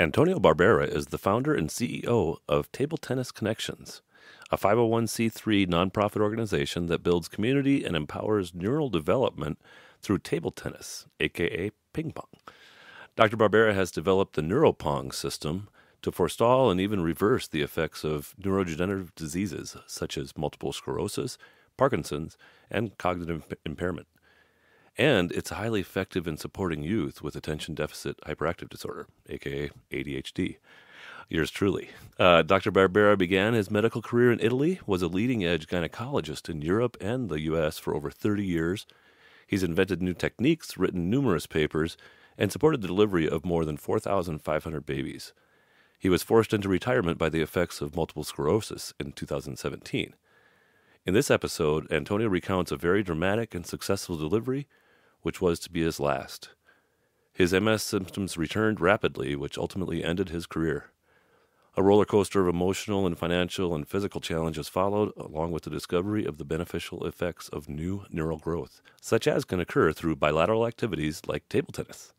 Antonio Barbera is the founder and CEO of Table Tennis Connections, a 501c3 nonprofit organization that builds community and empowers neural development through table tennis, aka ping pong. Dr. Barbera has developed the Neuropong system to forestall and even reverse the effects of neurodegenerative diseases such as multiple sclerosis, Parkinson's, and cognitive impairment. And it's highly effective in supporting youth with attention deficit hyperactive disorder, aka ADHD. Yours truly. Uh, Dr. Barbera began his medical career in Italy, was a leading edge gynecologist in Europe and the U.S. for over 30 years. He's invented new techniques, written numerous papers, and supported the delivery of more than 4,500 babies. He was forced into retirement by the effects of multiple sclerosis in 2017. In this episode, Antonio recounts a very dramatic and successful delivery, which was to be his last. His MS symptoms returned rapidly, which ultimately ended his career. A roller coaster of emotional and financial and physical challenges followed, along with the discovery of the beneficial effects of new neural growth, such as can occur through bilateral activities like table tennis.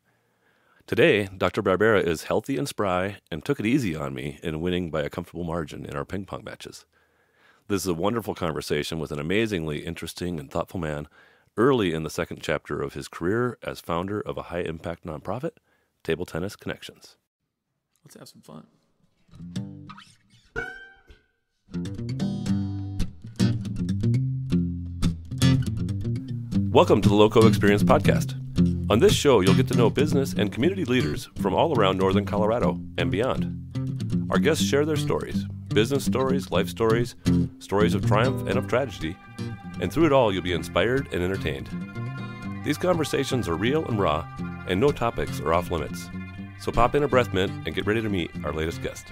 Today, Dr. Barbera is healthy and spry and took it easy on me in winning by a comfortable margin in our ping pong matches. This is a wonderful conversation with an amazingly interesting and thoughtful man early in the second chapter of his career as founder of a high impact nonprofit, Table Tennis Connections. Let's have some fun. Welcome to the Loco Experience Podcast. On this show, you'll get to know business and community leaders from all around northern Colorado and beyond. Our guests share their stories business stories, life stories, stories of triumph and of tragedy, and through it all, you'll be inspired and entertained. These conversations are real and raw, and no topics are off limits. So pop in a breath mint and get ready to meet our latest guest.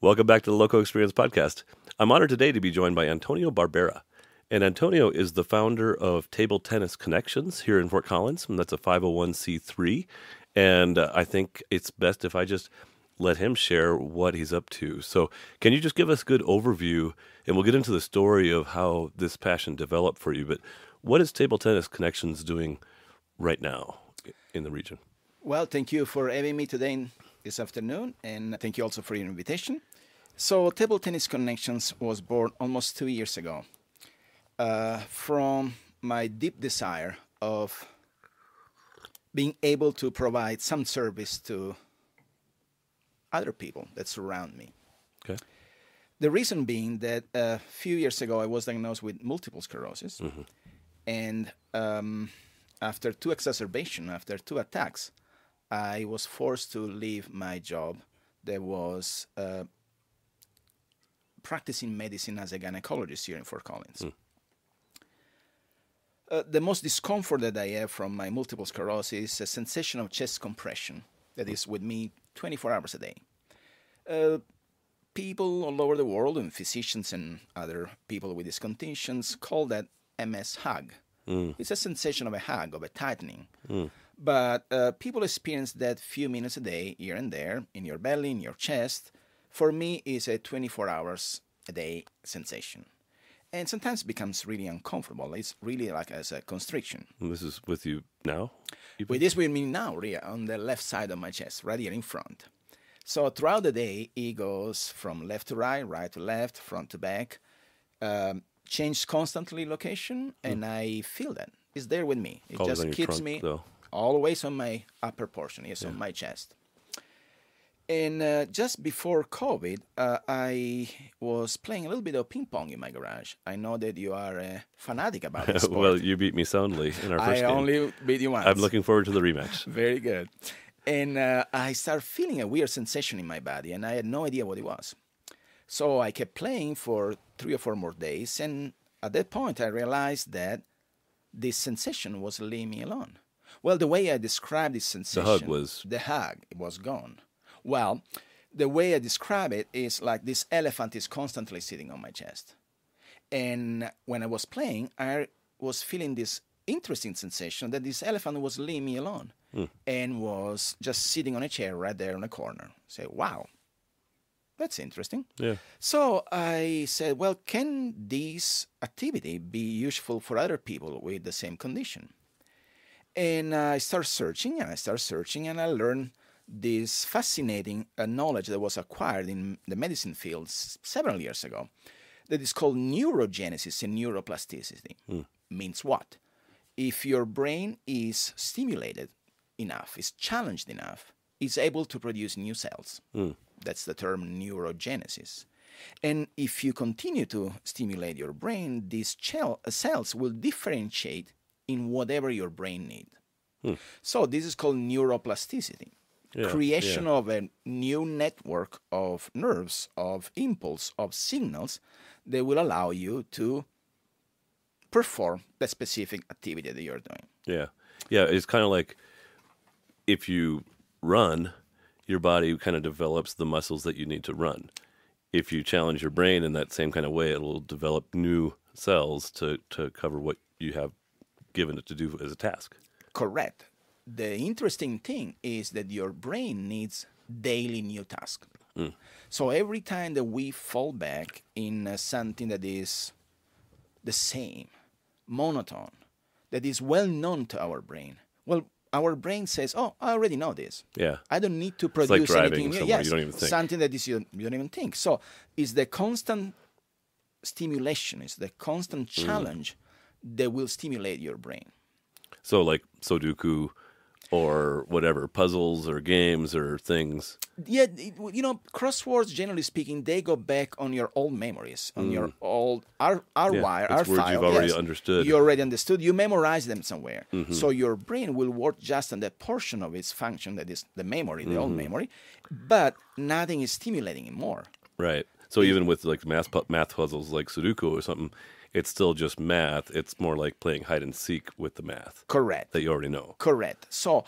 Welcome back to the Loco Experience Podcast. I'm honored today to be joined by Antonio Barbera. And Antonio is the founder of Table Tennis Connections here in Fort Collins, and that's a 501c3. And uh, I think it's best if I just let him share what he's up to. So, can you just give us a good overview, and we'll get into the story of how this passion developed for you. But what is Table Tennis Connections doing right now in the region? Well, thank you for having me today this afternoon, and thank you also for your invitation. So, Table Tennis Connections was born almost two years ago uh, from my deep desire of being able to provide some service to other people that surround me. Okay. The reason being that a few years ago I was diagnosed with multiple sclerosis, mm-hmm. and um, after two exacerbation, after two attacks, I was forced to leave my job. That was uh, practicing medicine as a gynecologist here in Fort Collins. Mm. Uh, the most discomfort that I have from my multiple sclerosis is a sensation of chest compression that is with me 24 hours a day. Uh, people all over the world, and physicians and other people with these conditions, call that MS hug. Mm. It's a sensation of a hug, of a tightening. Mm. But uh, people experience that few minutes a day, here and there, in your belly, in your chest. For me, is a 24 hours a day sensation and sometimes it becomes really uncomfortable. It's really like as a constriction. And this is with you now? With this with me now, really, on the left side of my chest, right here in front. So throughout the day, it goes from left to right, right to left, front to back, um, change constantly location, hmm. and I feel that. It's there with me. It Always just keeps trunk, me though. always on my upper portion, yes, yeah. on my chest. And uh, just before COVID, uh, I was playing a little bit of ping pong in my garage. I know that you are a fanatic about this. Sport. well, you beat me soundly in our first I game. I only beat you once. I'm looking forward to the rematch. Very good. And uh, I started feeling a weird sensation in my body, and I had no idea what it was. So I kept playing for three or four more days, and at that point, I realized that this sensation was leaving me alone. Well, the way I described this sensation, the hug was the hug was gone well, the way I describe it is like this elephant is constantly sitting on my chest. And when I was playing, I was feeling this interesting sensation that this elephant was leaving me alone mm. and was just sitting on a chair right there in the corner. Say, wow, that's interesting. Yeah. So I said, well, can this activity be useful for other people with the same condition? And I start searching and I start searching and I learned this fascinating uh, knowledge that was acquired in the medicine field several years ago that is called neurogenesis and neuroplasticity. Means what? If your brain is stimulated enough, is challenged enough, is able to produce new cells. That's the term neurogenesis. And if you continue to stimulate your brain, these uh, cells will differentiate in whatever your brain needs. So this is called neuroplasticity. Yeah, Creation yeah. of a new network of nerves, of impulse, of signals that will allow you to perform the specific activity that you're doing. Yeah. Yeah. It's kind of like if you run, your body kind of develops the muscles that you need to run. If you challenge your brain in that same kind of way, it'll develop new cells to, to cover what you have given it to do as a task. Correct. The interesting thing is that your brain needs daily new tasks. So every time that we fall back in uh, something that is the same, monotone, that is well known to our brain, well, our brain says, "Oh, I already know this. Yeah. I don't need to like produce driving anything new." Yes, you don't even think. something that is you, you don't even think. So, it's the constant stimulation, it's the constant Mm. challenge that will stimulate your brain. So, like Sudoku or whatever, puzzles or games or things. Yeah, you know, crosswords, generally speaking, they go back on your old memories, on your old R, R Mm. Yeah, wire, it's R words file. you've already yes. understood. Mm-hmm. You already understood. You memorize them somewhere. So your brain will work just on that portion of its function that is the memory, the Mm-hmm. old memory, but nothing is stimulating it more. Right. So even with like math math puzzles like Sudoku or something, it's still just math. It's more like playing hide and seek with the math Correct. that you already know. Correct. So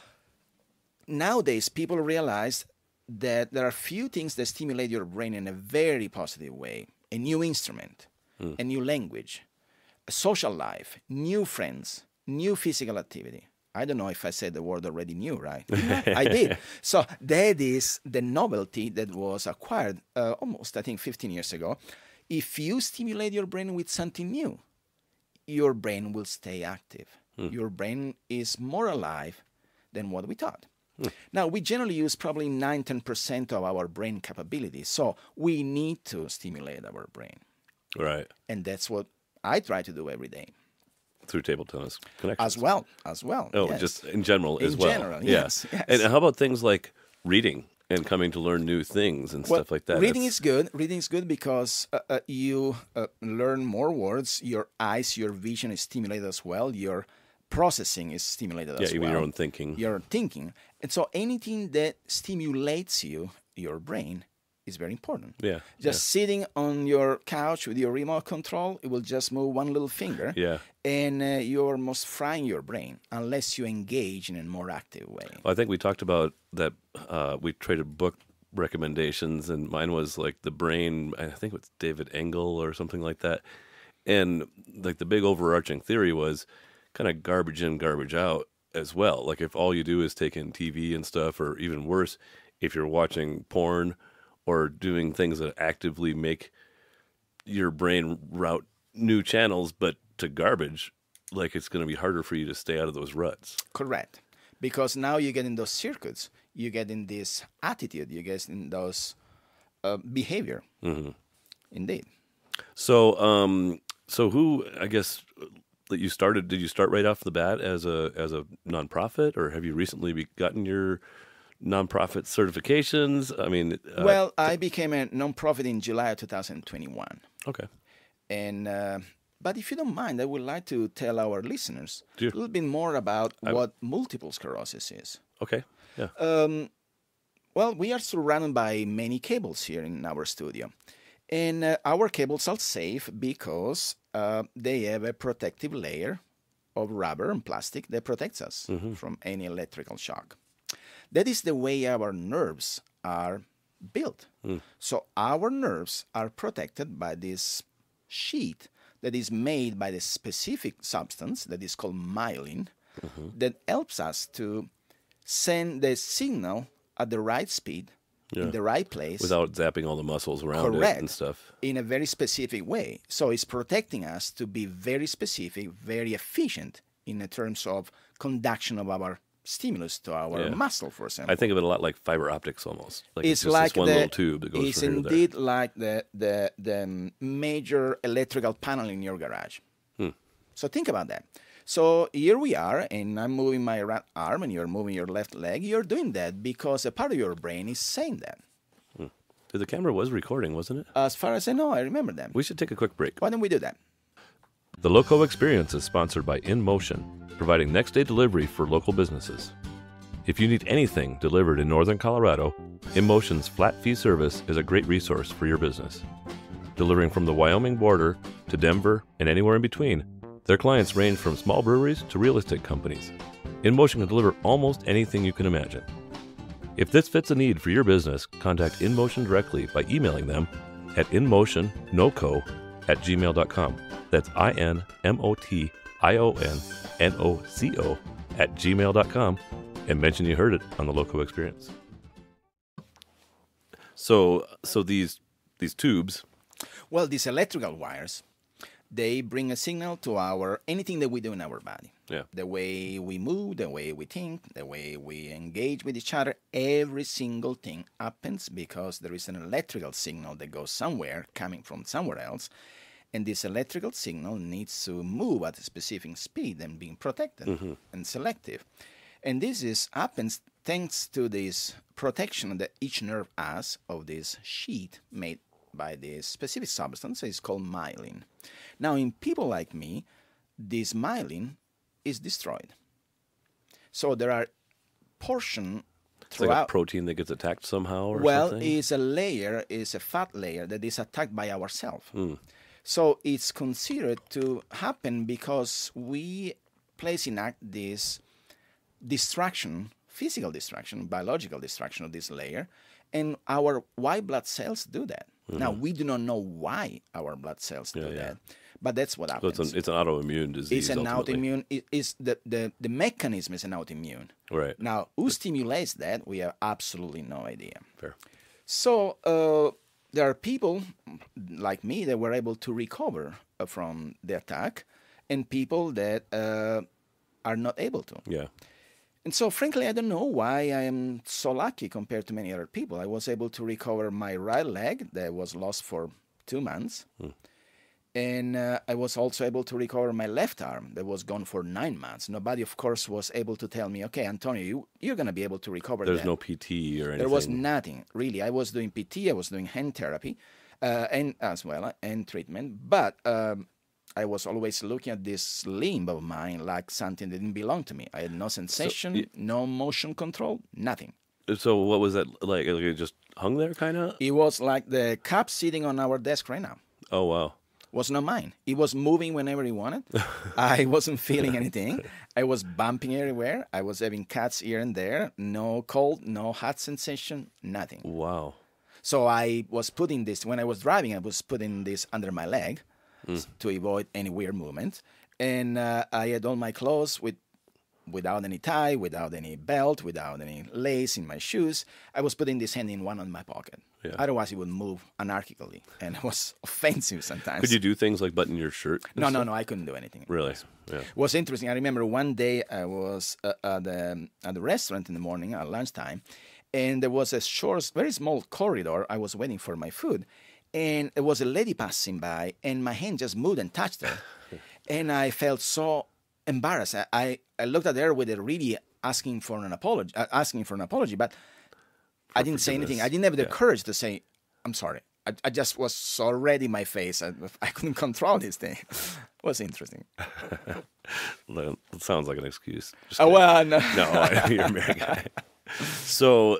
nowadays, people realize that there are few things that stimulate your brain in a very positive way a new instrument, a new language, a social life, new friends, new physical activity. I don't know if I said the word already new, right? I did. So that is the novelty that was acquired uh, almost, I think, 15 years ago. If you stimulate your brain with something new, your brain will stay active. Hmm. Your brain is more alive than what we thought. Hmm. Now, we generally use probably 9 10% of our brain capabilities. So we need to stimulate our brain. Right. And that's what I try to do every day Through table tennis connections. as well. As well. Oh, yes. just in general as In well. general, yes, yes. And how about things like reading and coming to learn new things and Well, stuff like that? Reading That's- is good. Reading is good because uh, uh, you uh, learn more words. Your eyes, your vision is stimulated as well. Your processing is stimulated yeah, as even well. your own thinking. Your thinking, and so anything that stimulates you, your brain, is very important. Yeah, Just sitting on your couch with your remote control, it will just move one little finger. Yeah. And uh, you're almost frying your brain unless you engage in a more active way. I think we talked about that. Uh, we traded book recommendations, and mine was like the brain. I think it's David Engel or something like that. And like the big overarching theory was kind of garbage in, garbage out as well. Like if all you do is take in TV and stuff, or even worse, if you're watching porn or doing things that actively make your brain route new channels, but to garbage, like it's going to be harder for you to stay out of those ruts. Correct. Because now you get in those circuits, you get in this attitude, you get in those uh, behavior. Mm-hmm. Indeed. So, um, so who? I guess that you started. Did you start right off the bat as a as a nonprofit, or have you recently be, gotten your nonprofit certifications? I mean, uh, well, I became a nonprofit in July of 2021. okay, And uh, but if you don't mind, I would like to tell our listeners a little bit more about what multiple sclerosis is. okay, yeah, Um, well, we are surrounded by many cables here in our studio. And uh, our cables are safe because uh, they have a protective layer of rubber and plastic that protects us from any electrical shock. That is the way our nerves are built. Hmm. So our nerves are protected by this sheet that is made by the specific substance that is called myelin mm-hmm. that helps us to send the signal at the right speed Yeah. in the right place without zapping all the muscles around it and stuff. in a very specific way. So it's protecting us to be very specific, very efficient in the terms of conduction of our stimulus to our Yeah. muscle, for example. I think of it a lot like fiber optics almost. Like it's just like one the, little tube that goes it's from here there. indeed like the, the the major electrical panel in your garage. Hmm. So think about that. So here we are, and I'm moving my right arm, and you're moving your left leg. You're doing that because a part of your brain is saying that. The camera was recording, wasn't it? As far as I know, I remember that. We should take a quick break. Why don't we do that? The Loco Experience is sponsored by InMotion, providing next day delivery for local businesses. If you need anything delivered in northern Colorado, InMotion's flat fee service is a great resource for your business. Delivering from the Wyoming border to Denver and anywhere in between, their clients range from small breweries to real estate companies. InMotion can deliver almost anything you can imagine. If this fits a need for your business, contact InMotion directly by emailing them at inmotionnoco at gmail.com. That's I N M O T I O N N O C O at gmail.com and mention you heard it on the Loco Experience. So, so these these tubes, Well, these electrical wires, they bring a signal to our anything that we do in our body. Yeah. The way we move, the way we think, the way we engage with each other, every single thing happens because there is an electrical signal that goes somewhere coming from somewhere else. And this electrical signal needs to move at a specific speed and being protected and selective. And this is happens thanks to this protection that each nerve has of this sheet made by this specific substance. It's called myelin. Now, in people like me, this myelin is destroyed. So there are portion it's like throughout. a protein that gets attacked somehow or well, something. it's a layer, is a fat layer that is attacked by ourselves. Hmm. So it's considered to happen because we place in act this distraction, physical distraction, biological distraction of this layer, and our white blood cells do that. Now we do not know why our blood cells do Mm-hmm. Yeah, yeah. that, but that's what So happens. it's an it's an autoimmune disease. It's an ultimately. autoimmune. It is the, the the mechanism is an autoimmune. Right. Now, who stimulates that? We have absolutely no idea. Fair. So uh, there are people like me that were able to recover uh, from the attack, and people that uh, are not able to. Yeah. And so, frankly, I don't know why I am so lucky compared to many other people. I was able to recover my right leg that was lost for two months. And uh, I was also able to recover my left arm that was gone for nine months. Nobody, of course, was able to tell me, okay, Antonio, you, you're going to be able to recover There's that. no PT or anything. There was nothing really. I was doing PT, I was doing hand therapy, uh, and as well uh, and treatment. But um, I was always looking at this limb of mine like something that didn't belong to me. I had no sensation, y- no motion control, nothing. So what was that like? Like it just hung there, kind of. It was like the cup sitting on our desk right now. Oh wow. Was not mine. It was moving whenever it wanted. I wasn't feeling anything. I was bumping everywhere. I was having cuts here and there. No cold, no hot sensation, nothing. Wow. So I was putting this when I was driving. I was putting this under my leg s- to avoid any weird movement, and uh, I had all my clothes with without any tie, without any belt, without any lace in my shoes. I was putting this hand in one on my pocket. Yeah. Otherwise, it would move anarchically, and it was offensive sometimes. Could you do things like button your shirt? No, no, no. I couldn't do anything. Really? Yeah. It was interesting. I remember one day I was uh, at, the, at the restaurant in the morning at lunchtime, and there was a short, very small corridor. I was waiting for my food, and there was a lady passing by, and my hand just moved and touched her, and I felt so embarrassed. I, I, I looked at her with a really asking for an apology, uh, asking for an apology, but I didn't say anything. I didn't have the Yeah. courage to say, "I'm sorry." I, I just was so red in my face. I, I couldn't control this thing. it was interesting. That sounds like an excuse. Just Oh well, no. no, you're a married guy. So,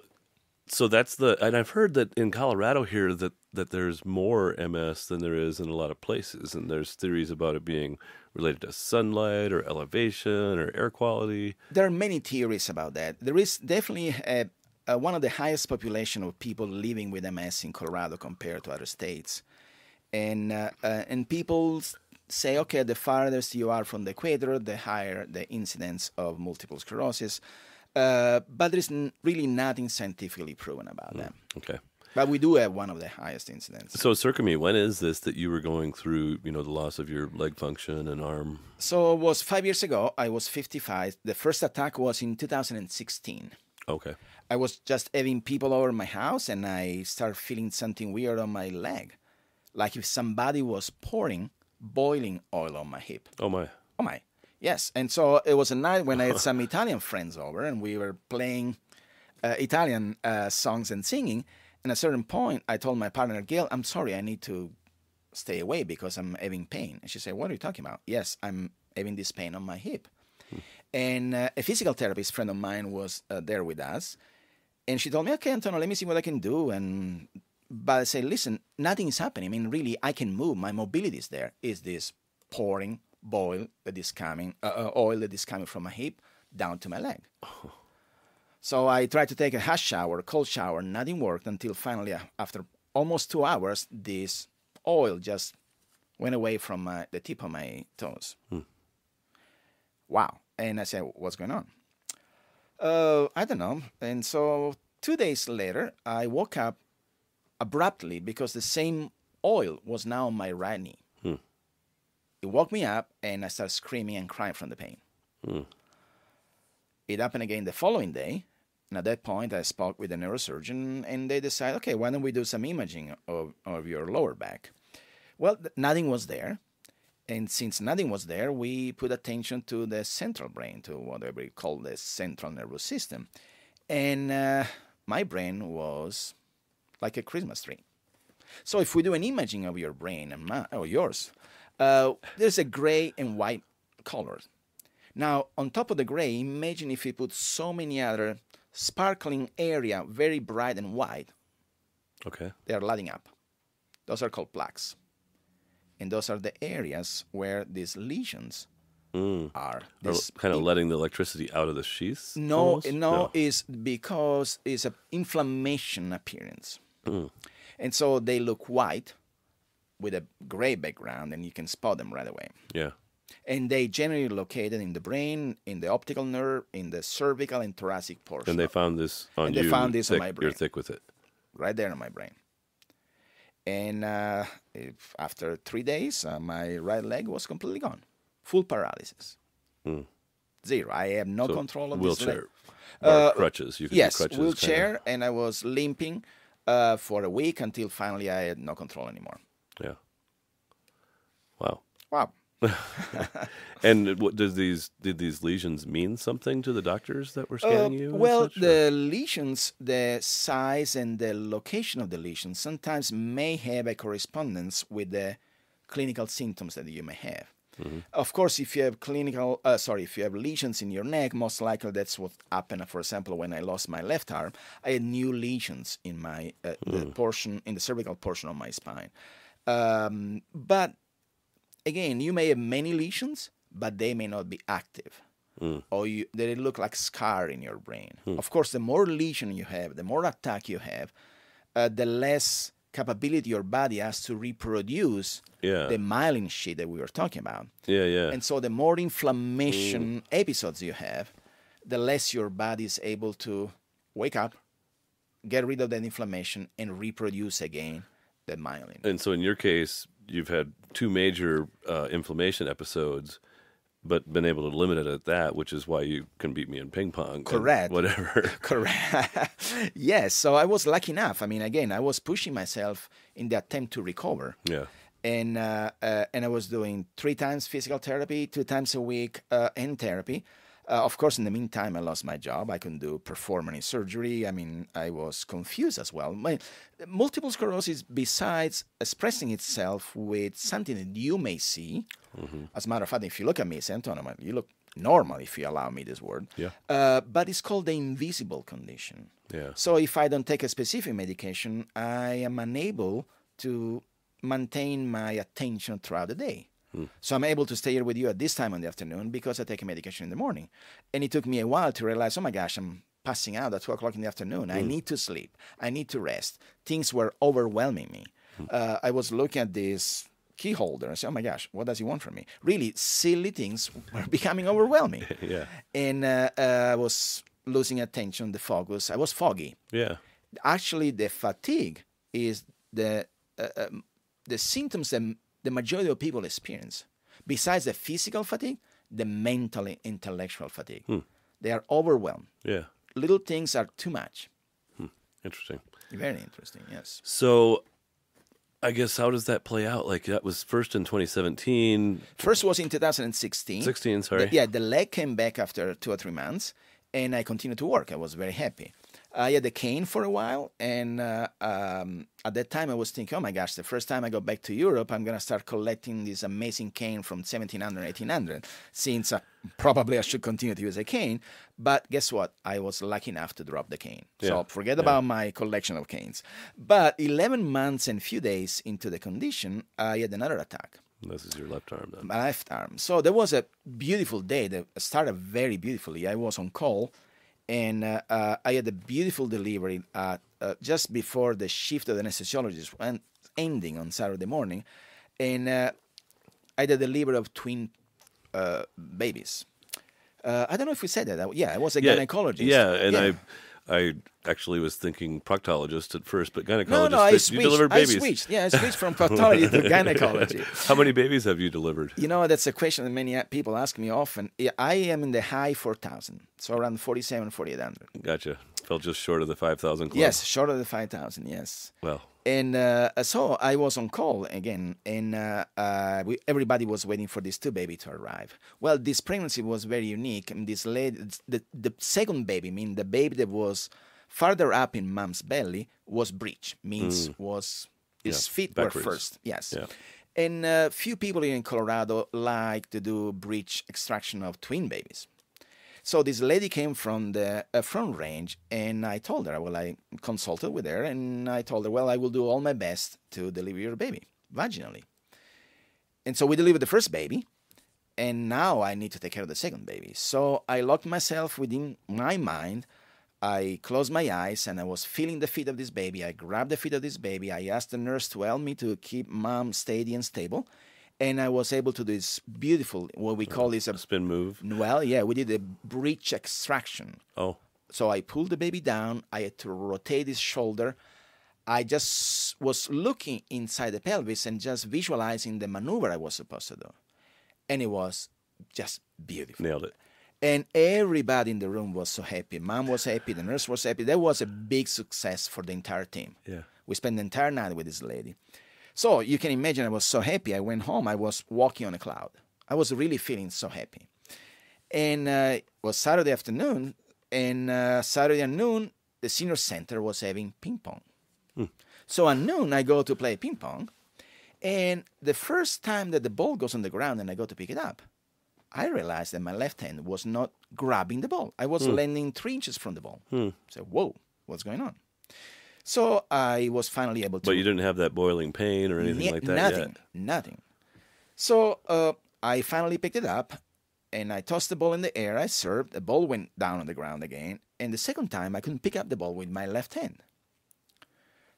so that's the, and I've heard that in Colorado here that that there's more MS than there is in a lot of places, and there's theories about it being related to sunlight or elevation or air quality. There are many theories about that. There is definitely a, a, one of the highest population of people living with MS in Colorado compared to other states, and uh, uh, and people say, okay, the farthest you are from the equator, the higher the incidence of multiple sclerosis. Uh, but there is n- really nothing scientifically proven about that. Okay. But we do have one of the highest incidents. So, circle me, when is this that you were going through, you know, the loss of your leg function and arm? So it was five years ago. I was 55. The first attack was in 2016. Okay. I was just having people over my house and I started feeling something weird on my leg. Like if somebody was pouring boiling oil on my hip. Oh, my. Oh my. Yes. And so it was a night when I had some Italian friends over and we were playing uh, Italian uh, songs and singing. And at a certain point, I told my partner, Gail, I'm sorry, I need to stay away because I'm having pain. And she said, What are you talking about? Yes, I'm having this pain on my hip. And uh, a physical therapist friend of mine was uh, there with us. And she told me, Okay, Antonio, let me see what I can do. And but I said, Listen, nothing is happening. I mean, really, I can move. My mobility is there. Is this pouring boil that is coming, uh, uh, oil that is coming from my hip down to my leg? So I tried to take a hot shower, cold shower, nothing worked until finally, after almost two hours, this oil just went away from my, the tip of my toes. Wow. And I said, What's going on? Uh, I don't know. And so two days later, I woke up abruptly because the same oil was now on my right knee. It woke me up and I started screaming and crying from the pain. It happened again the following day. And at that point, I spoke with a neurosurgeon and they decided, okay, why don't we do some imaging of, of your lower back? Well, th- nothing was there. And since nothing was there, we put attention to the central brain, to whatever we call the central nervous system. And uh, my brain was like a Christmas tree. So if we do an imaging of your brain and my, or yours, uh, there's a gray and white color. Now, on top of the gray, imagine if we put so many other sparkling area, very bright and white, Okay. they are lighting up. Those are called plaques. And those are the areas where these lesions Mm. are. This kind of letting the electricity out of the sheath? no, almost? no, is because it's an inflammation appearance. Mm. And so they look white with a gray background, and you can spot them right away. Yeah. And they generally located in the brain, in the optical nerve, in the cervical and thoracic portion, And they found this on And you. they found this on thick- my You're thick with it. right there in my brain. And uh, if after three days, uh, my right leg was completely gone, full paralysis, Mm. zero. I have no So control of wheelchair. this leg. Or Uh, crutches. You could Yes, crutches. wheelchair, and I was limping uh, for a week until finally I had no control anymore. Wow. Wow. And what does these did these lesions mean something to the doctors that were scanning you? Uh, well, such, or- the lesions, the size and the location of the lesions sometimes may have a correspondence with the clinical symptoms that you may have. Mm-hmm. Of course, if you have clinical, uh, sorry, if you have lesions in your neck, most likely that's what happened. For example, when I lost my left arm, I had new lesions in my uh, the Hmm. portion in the cervical portion of my spine. Um, but again, you may have many lesions, but they may not be active. Hmm. Or you, they look like scar in your brain. Hmm. Of course, the more lesion you have, the more attack you have, uh, the less capability your body has to reproduce Yeah. the myelin sheet that we were talking about. yeah, yeah. And so, the more inflammation hmm. episodes you have, the less your body is able to wake up, get rid of that inflammation, and reproduce again the myelin. And so in your case, you've had two major uh, inflammation episodes, but been able to limit it at that, which is why you can beat me in ping pong. Correct. Whatever. Correct. yes. So I was lucky enough. I mean, again, I was pushing myself in the attempt to recover. yeah. and uh, uh, and I was doing three times physical therapy, two times a week, uh, and therapy. Uh, of course, in the meantime, I lost my job. I couldn't do perform any surgery. I mean, I was confused as well. My multiple sclerosis, besides expressing itself with something that you may see, as a matter of fact, if you look at me, Santonio, you look normal, if you allow me this word. Yeah. Uh, but it's called the invisible condition. Yeah. So if I don't take a specific medication, I am unable to maintain my attention throughout the day. So I'm able to stay here with you at this time in the afternoon because I take a medication in the morning. And it took me a while to realize, oh my gosh, I'm passing out at 12 o'clock in the afternoon. I need to sleep. I need to rest. Things were overwhelming me. Uh, I was looking at this key holder and say, oh my gosh, what does he want from me? Really, silly things were becoming overwhelming. Yeah. And uh, uh, I was losing attention, the focus. I was foggy Yeah. actually the fatigue is the uh, um, the symptoms that the majority of people experience. Besides the physical fatigue, the mental and intellectual fatigue. Hmm. They are overwhelmed. Yeah. Little things are too much. Hmm. Interesting. Very interesting. Yes. So, I guess how does that play out? Like that was first in 2017, First was in 2016. 16. Sorry. The- yeah, the leg came back after two or three months, and I continued to work. I was very happy. I had a cane for a while, and uh, um, at that time I was thinking, oh my gosh, the first time I go back to Europe, I'm going to start collecting this amazing cane from 1700, 1800, since uh, probably I should continue to use a cane. But guess what? I was lucky enough to drop the cane. Yeah, So forget yeah. about my collection of canes. But 11 months and few days into the condition, I had another attack This is your left arm then. my left arm. So there was a beautiful day that started very beautifully. I was on call, and uh, uh, I had a beautiful delivery at, uh, just before the shift of the anesthesiologist went ending on Saturday morning, and uh, I had a delivery of twin uh, babies. Uh, I don't know if we said that. Yeah, I was a gynecologist. Yeah, and I, I actually was thinking proctologist at first, but gynecologist. no, no, I you switched. delivered I babies. switched. Yeah, I switched from pathology to gynecology. How many babies have you delivered? You know, that's a question that many people ask me often. I am in the high 4,000, so around 47, 4,800. Gotcha. Fell just short of the 5,000 club. Yes, short of the 5,000, yes. Well, And uh, so I was on call again, and uh, uh, we, everybody was waiting for this two baby to arrive. Well, this pregnancy was very unique. And this lady, the, the second baby, I mean the baby that was farther up in mom's belly, was breech, means was his Mm. Yeah, feet backwards. were first. Yes. Yeah. And uh, few people here in Colorado like to do breech extraction of twin babies. So this lady came from the uh, front range, and I told her, well, I consulted with her, and I told her, well, I will do all my best to deliver your baby vaginally. And so we delivered the first baby, and now I need to take care of the second baby. So I locked myself within my mind. I closed my eyes and I was feeling the feet of this baby. I grabbed the feet of this baby. I asked the nurse to help me to keep mom steady and stable. And I was able to do this beautiful, what we call this a spin move. well, yeah, we did a breech extraction. Oh, So I pulled the baby down. I had to rotate his shoulder. I just was looking inside the pelvis and just visualizing the maneuver I was supposed to do. And it was just beautiful. nailed it. And everybody in the room was so happy. Mom was happy. The nurse was happy. That was a big success for the entire team. Yeah. We spent the entire night with this lady. So you can imagine I was so happy. I went home. I was walking on a cloud. I was really feeling so happy. And uh, it was Saturday afternoon. And uh, Saturday at noon, the senior center was having ping pong. So at noon, I go to play ping pong. And the first time that the ball goes on the ground and I go to pick it up, I realized that my left hand was not grabbing the ball. I was landing three inches from the ball. So, whoa, what's going on? So I was finally able to. But you didn't have that boiling pain or anything like that nothing, yet. nothing. So uh, I finally picked it up and I tossed the ball in the air. I served. The ball went down on the ground again. And the second time, I couldn't pick up the ball with my left hand.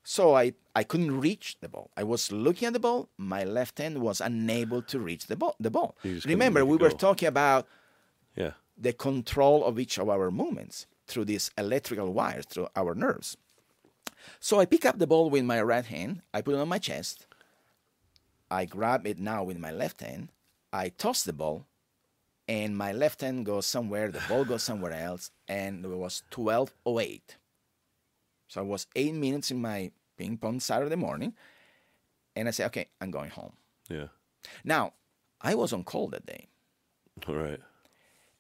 So I, I couldn't reach the ball. I was looking at the ball. My left hand was unable to reach the ball. The ball. You just couldn't Remember, we were talking about Yeah. the control of each of our movements through these electrical wires, through our nerves. So I pick up the ball with my right hand, I put it on my chest, I grab it now with my left hand, I toss the ball, and my left hand goes somewhere, the ball goes somewhere else, and it was 12.08. So I was eight minutes in my ping pong Saturday morning, and I said, okay, I'm going home. Yeah. Now, I was on call that day. All right.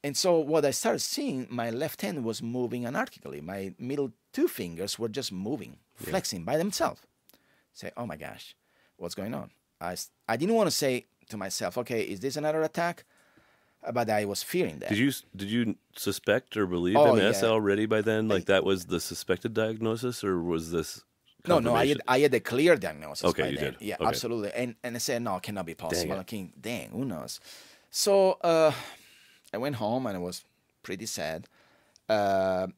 And so what I started seeing, my left hand was moving anarchically. My middle two fingers were just moving, flexing by themselves. Say, oh my gosh, what's going on? I, I didn't want to say to myself, okay, is this another attack? Uh, But I was fearing that. Did you did you suspect or believe Oh, MS yeah. already by then? Like that was the suspected diagnosis, or was this? no, no, I had. I had a clear diagnosis. Okay, by you then. did. Yeah, Okay. absolutely. And and I said, no, it cannot be possible. it. I can, dang, who knows? So uh, I went home and I was pretty sad. Uh,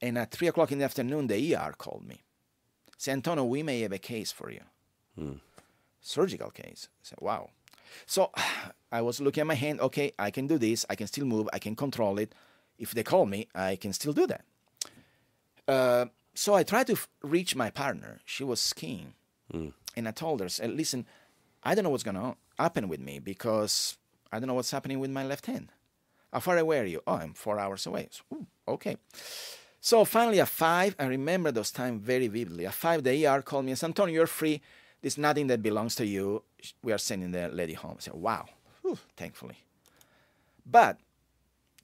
and at three o'clock in the afternoon, the ER called me. Say, Antonio, we may have a case for you. Surgical case. I said, wow. So I was looking at my hand. Okay, I can do this. I can still move. I can control it. If they call me, I can still do that. Uh, so I tried to f- reach my partner. She was skiing. And I told her, listen, I don't know what's going to happen with me because I don't know what's happening with my left hand. How far away are you? Oh, I'm four hours away. So, ooh, okay. So finally, at five, I remember those times very vividly. At five, the ER called me and said, Antonio, you're free. There's nothing that belongs to you. We are sending the lady home. I said, wow, Whew, thankfully. But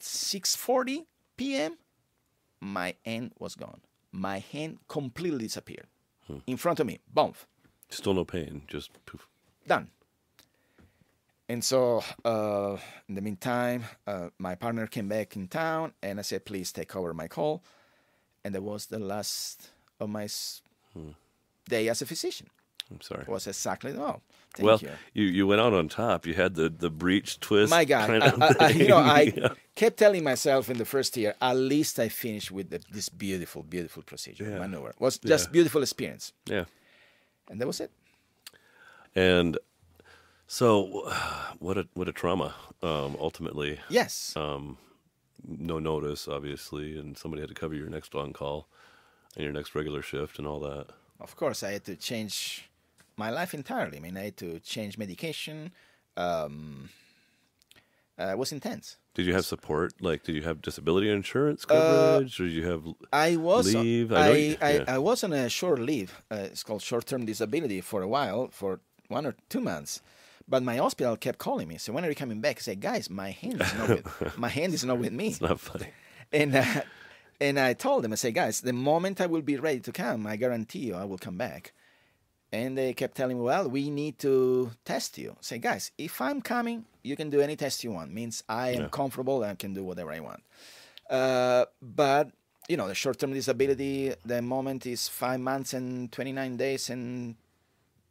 6.40 p.m., my hand was gone. My hand completely disappeared in front of me. Boom, Still no pain, just poof. done. And so, uh, in the meantime, uh, my partner came back in town, and I said, "Please take over my call." And that was the last of my s- day as a physician. I'm sorry. It was exactly oh, thank well, you. you. you went out on top. You had the the breech twist. My God, kind I, of I, I- you know, I. Yeah. kept telling myself in the first year, at least I finished with the, this beautiful, beautiful procedure Yeah. maneuver. It was just Yeah. beautiful experience, yeah. and that was it. And so, what a what a trauma. Um, ultimately, Yes, um, no notice, obviously, and somebody had to cover your next on call and your next regular shift and all that. of course, I had to change my life entirely. I mean, I had to change medication. Um, uh, it was intense. Did you have support? Like, did you have disability insurance Uh, coverage, or did you have? I was Leave? I I, I, you- yeah. I, was on a short leave. Uh, it's called short-term disability for a while, for one or two months. But my hospital kept calling me. So when are you coming back? I said, guys, my hand is not with my hand is not with me. It's not funny. And uh, and I told them, I said, guys, the moment I will be ready to come, I guarantee you, I will come back. And they kept telling me, well, we need to test you. I say, guys, if I'm coming, you can do any test you want. Means I am Yeah. comfortable and I can do whatever I want. Uh, but you know, the short-term disability, the moment is five months and 29 days and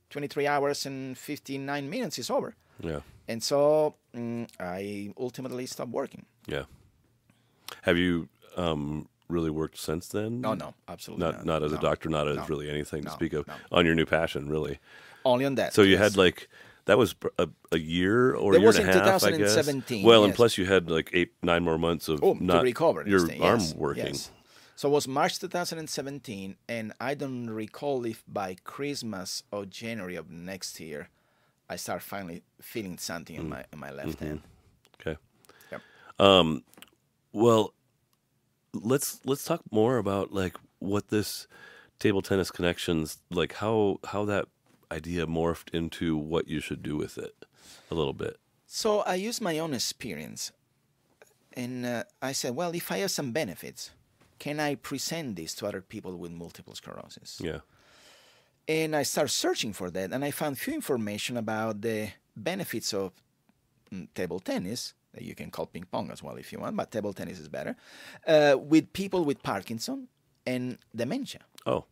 23 hours and 59 minutes is over. Yeah, And so mm, I ultimately stopped working. yeah. Have you um, really worked since then? No, no, absolutely Not not. not as a doctor, not as No. really anything to speak of No. on your new passion, really. Only on that. So you yes. had like that was a, a year or a year was and a in half, I guess. 2017, Well, and plus you had like eight, nine more months of oh, not to recover this your arm yes, working. yes. So it was March 2017, and I don't recall if by Christmas or January of next year, I start finally feeling something in my in my left hand. Okay. Yep. Um, well, let's let's talk more about like what this table tennis connections like how how that idea morphed into what you should do with it a little bit. So I used my own experience, and uh, I said, well, if I have some benefits, can I present this to other people with multiple sclerosis? Yeah. and I started searching for that, and I found few information about the benefits of mm, table tennis that you can call ping pong as well if you want, but table tennis is better uh, with people with Parkinson and dementia. Oh,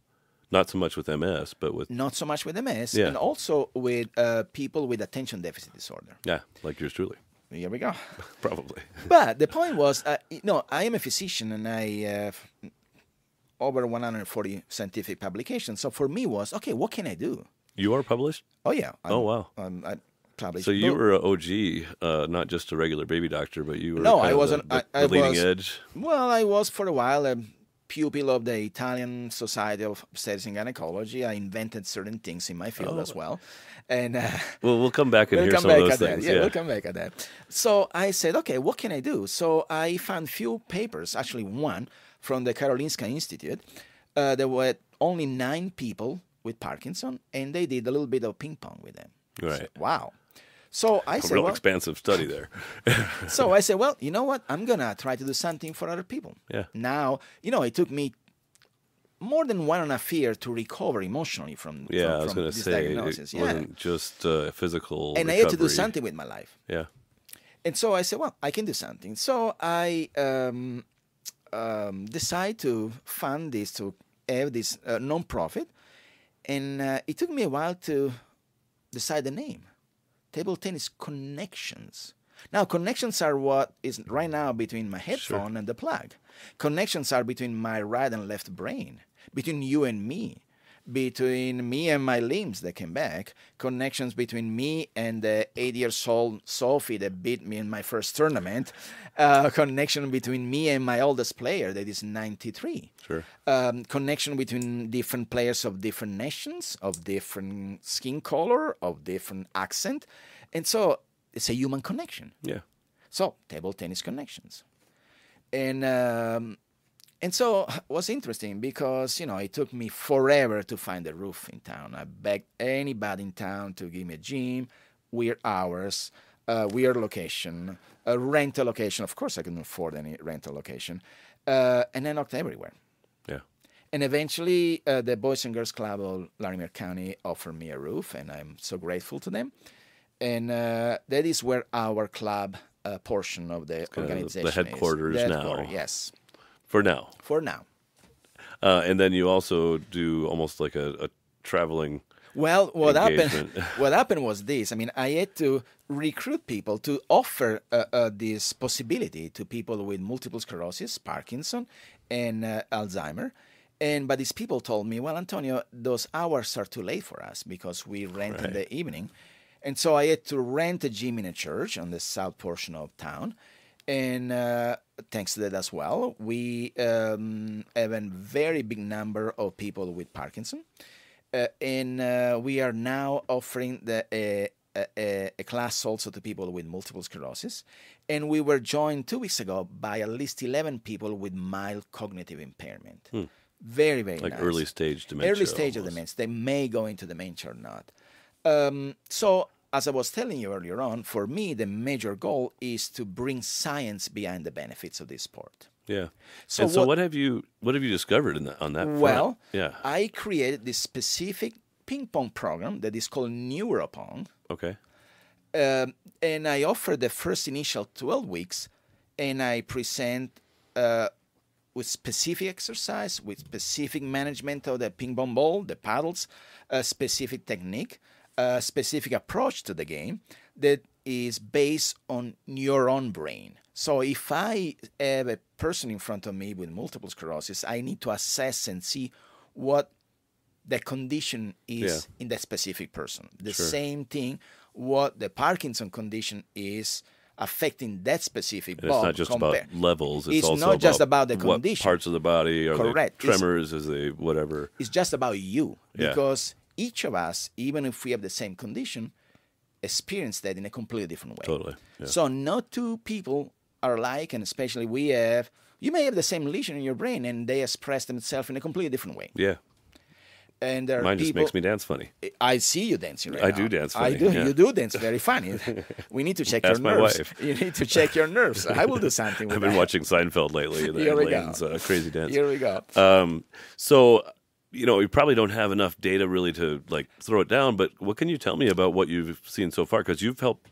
not so much with MS, but with Not so much with MS, Yeah. and also with uh, people with attention deficit disorder. yeah, like yours truly, Here we go. probably. But the point was, uh, you know, I am a physician and I have over 140 scientific publications. So for me was okay. What can I do? You are published, Oh yeah. Oh, wow. Um, I published. so you book- were an OG, uh, not just a regular baby doctor, but you were No, I wasn't- the, the, I- I leading was- edge. Well, I was for a while a pupil of the Italian Society of Obstetrics and Gynecology. I invented certain things in my field as well, and uh, Well, we'll come back and we'll hear come some back of those at that. things. Yeah, we'll come back at that. So I said, okay, what can I do? So I found few papers, actually one from the Karolinska Institute. Uh, there were only nine people with Parkinson, and they did a little bit of ping pong with them. Right. said, wow. So I said, real well, expansive study there. so I said, well, you know what? I'm gonna try to do something for other people. Yeah. Now, you know, it took me more than one and a half year to recover emotionally from, yeah, from, I was this say diagnosis. it yeah. wasn't just uh, physical. And I had to do something with my life. Yeah. And so I said, well, I can do something. So I um, um, decide to fund this, to have this uh, non-profit. And uh, it took me a while to decide the name. Table Tennis Connections. Now, connections are what is right now between my headphone and the plug. Connections are between my right and left brain, between you and me. Between me and my limbs that came back, connections between me and the eight years old Sophie that beat me in my first tournament, uh, connection between me and my oldest player that is 93. Sure. Um, connection between different players of different nations, of different skin color, of different accent. And so it's a human connection. Yeah. So table tennis connections, and um, and so it was interesting because you know it took me forever to find a roof in town. I begged anybody in town to give me a gym, weird hours, uh, weird location, a rental location. Of course, I couldn't afford any rental location, uh, and I knocked everywhere. Yeah. And eventually, uh, the Boys and Girls Club of Larimer County offered me a roof, and I'm so grateful to them. And uh, that is where our club uh, portion of the kinda the organization is. headquarters now. Yes, For now. for now. Uh, and then you also do almost like a, a traveling. Well, what happened? What happened was this. I mean, I had to recruit people to offer uh, uh, this possibility to people with multiple sclerosis, Parkinson, and uh, Alzheimer. And but these people told me, well, Antonio, those hours are too late for us because we rent in the evening. And so I had to rent a gym in a church on the south portion of town. And uh, thanks to that as well, we um, have a very big number of people with Parkinson. Uh, and uh, we are now offering the, a, a, a class also to people with multiple sclerosis. And we were joined two weeks ago by at least 11 people with mild cognitive impairment. Very, very Like nice early stage dementia. early stage of almost. dementia. They may go into dementia or not. Um, so, as I was telling you earlier on, for me, the major goal is to bring science behind the benefits of this sport. Yeah. So and so what- what, have you what have you discovered in that on that front? Well, yeah. I created this specific ping pong program that is called Neuropong. okay. Um, and I offer the first initial 12 weeks, and I present uh, with specific exercise, with specific management of the ping pong ball, the paddles, a specific technique, a specific approach to the game that is based on your own brain. So if I have a person in front of me with multiple sclerosis, I need to assess and see what the condition is in that specific person. The Sure. same thing, what the Parkinson condition is affecting that specific And it's not just about levels. It's, It's also not just about the what condition. parts of the body or Correct. the It's- tremors, is they whatever. It's just about you Yeah. because each of us, even if we have the same condition, experience that in a completely different way. Totally. Yeah. So no two people are alike, and especially we have. You may have the same lesion in your brain, and they express themselves in a completely different way. yeah. And there are Mine just makes me dance funny. I see you dancing right I now. do dance I do. yeah. You do dance very funny. we need to check your my nerves. wife. You need to check your nerves. I will do something with I've been that. watching Seinfeld lately. Here we go. Uh, crazy dance. Here we go. Um, so, you know, we probably don't have enough data really to like throw it down. But what can you tell me about what you've seen so far? Because you've helped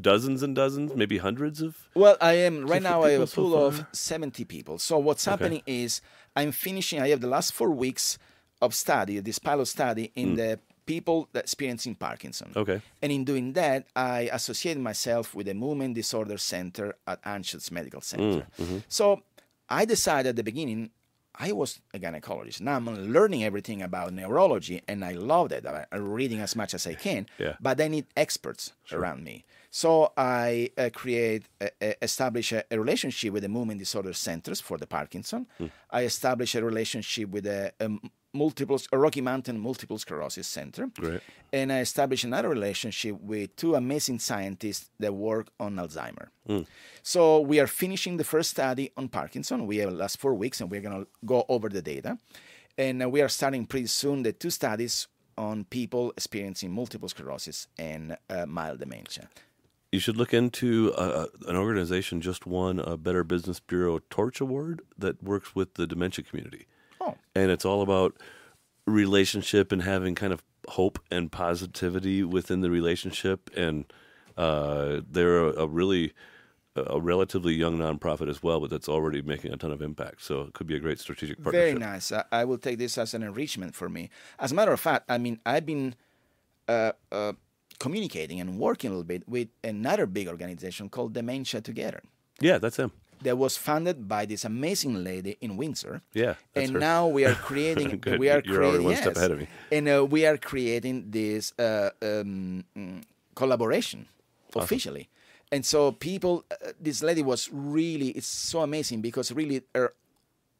dozens and dozens, maybe hundreds of. Well, I am right now. I have a people so pool of 70 people. So what's happening is I'm finishing. I have the last four weeks of study, this pilot study in the people that experiencing Parkinson. Hmm. Okay. And in doing that, I associated myself with the Movement Disorder Center at Anschutz Medical Center. Mm, mm-hmm. So I decided at the beginning. I was a gynecologist. Now I'm learning everything about neurology, and I love that. I'm reading as much as I can, Yeah. but I need experts around me. So I uh, create, uh, uh, establish a, a relationship with the movement disorder centers for the Parkinson. Hmm. I establish a relationship with the um, multiple a Rocky Mountain Multiple Sclerosis Center, Great. and I established another relationship with two amazing scientists that work on Alzheimer. So we are finishing the first study on Parkinson. We have last four weeks, and we're going to go over the data. And uh, we are starting pretty soon the two studies on people experiencing multiple sclerosis and uh, mild dementia. You should look into uh, an organization just won a Better Business Bureau Torch Award that works with the dementia community. And it's all about relationship and having kind of hope and positivity within the relationship and uh, they're a, a really a relatively young nonprofit as well but that's already making a ton of impact so it could be a great strategic partnership. very nice. I, I will take this as an enrichment for me. As a matter of fact, I mean, I've been uh, uh, communicating and working a little bit with another big organization called Dementia Together. yeah that's him that was founded by this amazing lady in Windsor. Yeah, and her. now we are creating. We are You're creating. one step ahead of me. And uh, we are creating this uh, um, collaboration officially. And so people, uh, this lady was really. It's so amazing because really her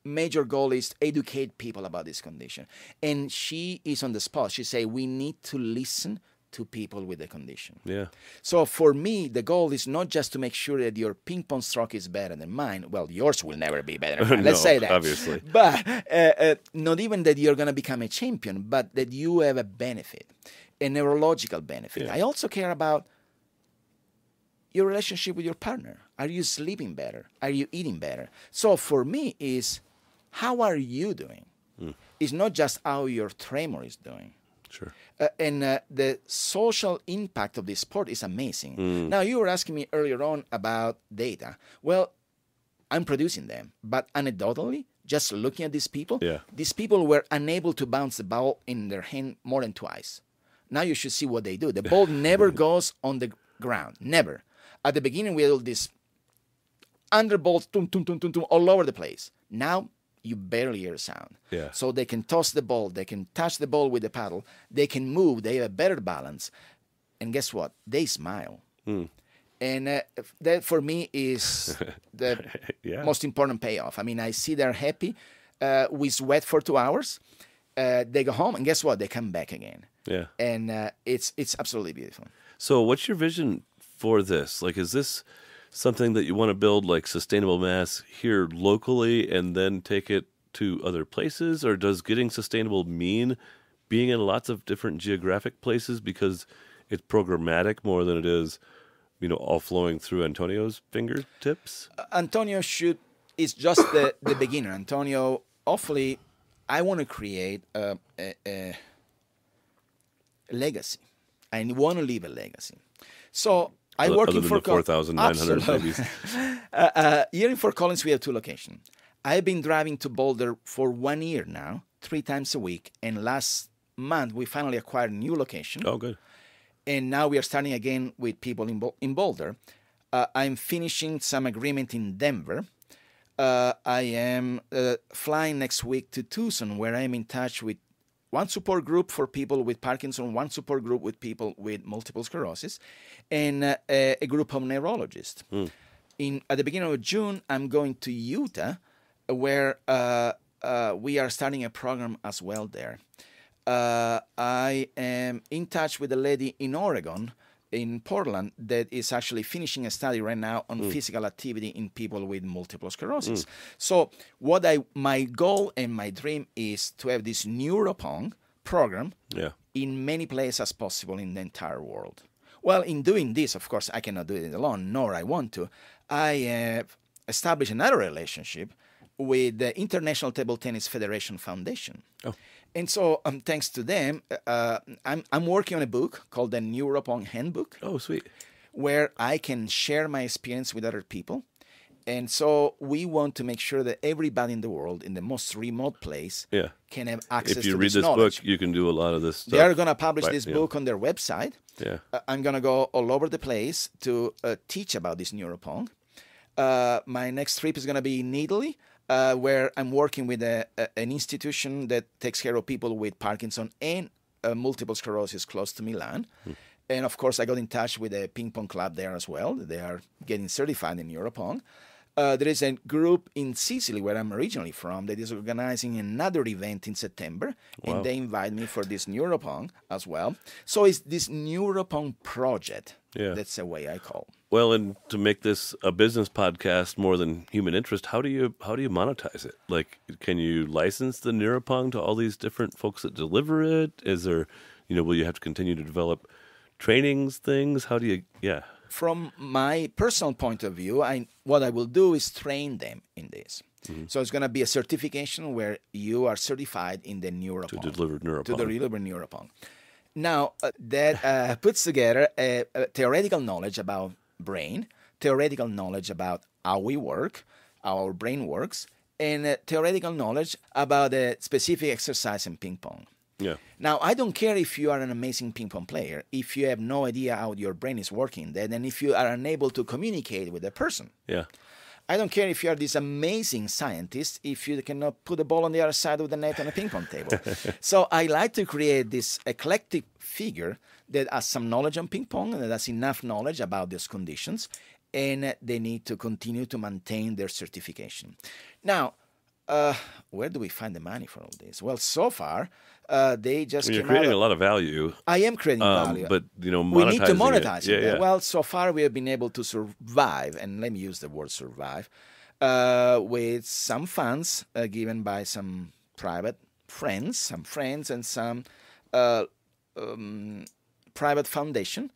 major goal is to educate people about this condition. And she is on the spot. She say we need to listen to people with the condition. Yeah. So for me, the goal is not just to make sure that your ping pong stroke is better than mine. Well, yours will never be better. Than mine. Let's say that. obviously. But uh, uh, not even that you're going to become a champion, but that you have a benefit, a neurological benefit. Yeah. I also care about your relationship with your partner. Are you sleeping better? Are you eating better? So for me, is how are you doing? Hmm. It's not just how your tremor is doing. Sure. Uh, and uh, the social impact of this sport is amazing. Hmm. Now, you were asking me earlier on about data. Well, I'm producing them, but anecdotally, just looking at these people, Yeah. these people were unable to bounce the ball in their hand more than twice. Now you should see what they do. The ball never goes on the ground, never. At the beginning, we had all these underballs, tum, tum, tum, tum, tum, all over the place. Now you barely hear a sound. Yeah. So they can toss the ball, they can touch the ball with the paddle, they can move, they have a better balance. And guess what? They smile. And uh, that for me is the Yeah. most important payoff. I mean, I see they're happy. Uh, we sweat for two hours. Uh, they go home, and guess what? They come back again. Yeah. And uh, it's it's absolutely beautiful. So, what's your vision for this? Like, is this something that you want to build like sustainable mass here locally and then take it to other places? Or does getting sustainable mean being in lots of different geographic places because it's programmatic more than it is, you know, all flowing through Antonio's fingertips? Antonio should is just the, the beginner. Antonio, hopefully, I want to create a, a, a legacy. I want to leave a legacy. So I Other- work other in than the 4,900 Absolutely. babies. uh, uh, here in Fort Collins, we have two locations. I've been driving to Boulder for one year now, three times a week. And last month, we finally acquired a new location Oh, good. and now we are starting again with people in, Bol- in Boulder. Uh, I'm finishing some agreement in Denver. Uh, I am uh, flying next week to Tucson, where I'm in touch with one support group for people with Parkinson, one support group with people with multiple sclerosis, and uh, a, a group of neurologists. In at the beginning of June, I'm going to Utah, where uh, uh, we are starting a program as well there. Uh, I am in touch with a lady in Oregon, in Portland, that is actually finishing a study right now on mm. physical activity in people with multiple sclerosis. Mm. So, what I my goal and my dream is to have this Neuropong program Yeah. in many places as possible in the entire world. Well, in doing this, of course, I cannot do it alone, nor I want to. I have established another relationship with the International Table Tennis Federation Foundation. Oh. And so, um, thanks to them, uh, I'm, I'm working on a book called the Neuropong Handbook Oh, sweet. where I can share my experience with other people. And so we want to make sure that everybody in the world, in the most remote place, Yeah. can have access to this. If you to read this this knowledge. book, you can do a lot of this stuff. They are going to publish Right, this yeah. book on their website. Yeah. Uh, I'm going to go all over the place to uh, teach about this neuropong. Uh, my next trip is going to be in Italy, uh, where I'm working with a, a, an institution that takes care of people with Parkinson and uh, multiple sclerosis close to Milan. And of course, I got in touch with a ping pong club there as well. They are getting certified in Neuropong. Uh, there is a group in Sicily, where I'm originally from, that is organizing another event in September, Wow. and they invite me for this Neuropong as well. So it's this Neuropong project. Yeah. That's the way I call. Well, and to make this a business podcast more than human interest, how do you how do you monetize it? Like, can you license the Neuropong to all these different folks that deliver it? Is there, you know, will you have to continue to develop trainings, things? How do you? Yeah, From my personal point of view, I what I will do is train them in this. Mm-hmm. So it's going to be a certification where you are certified in the Neuropong to Neuropong. deliver to Neuropong. the deliver Neuropong. Now, uh, that uh, puts together a, a theoretical knowledge about brain, theoretical knowledge about how we work, how our brain works, and uh, theoretical knowledge about a specific exercise in ping pong. yeah, Now, I don't care if you are an amazing ping pong player, if you have no idea how your brain is working, then, and if you are unable to communicate with a person. yeah, I don't care if you are this amazing scientist if you cannot put the ball on the other side of the net on a ping pong table. so I like to create this eclectic figure that has some knowledge on ping pong and that has enough knowledge about these conditions, and they need to continue to maintain their certification. Now, uh, where do we find the money for all this? Well, so far, uh, they just You're came creating out a lot of value, I am creating um, value. but you know, we need to monetize it. it. Yeah, yeah. Well, so far we have been able to survive, and let me use the word survive, uh, with some funds uh, given by some private friends, some friends, and some uh, um, private foundation.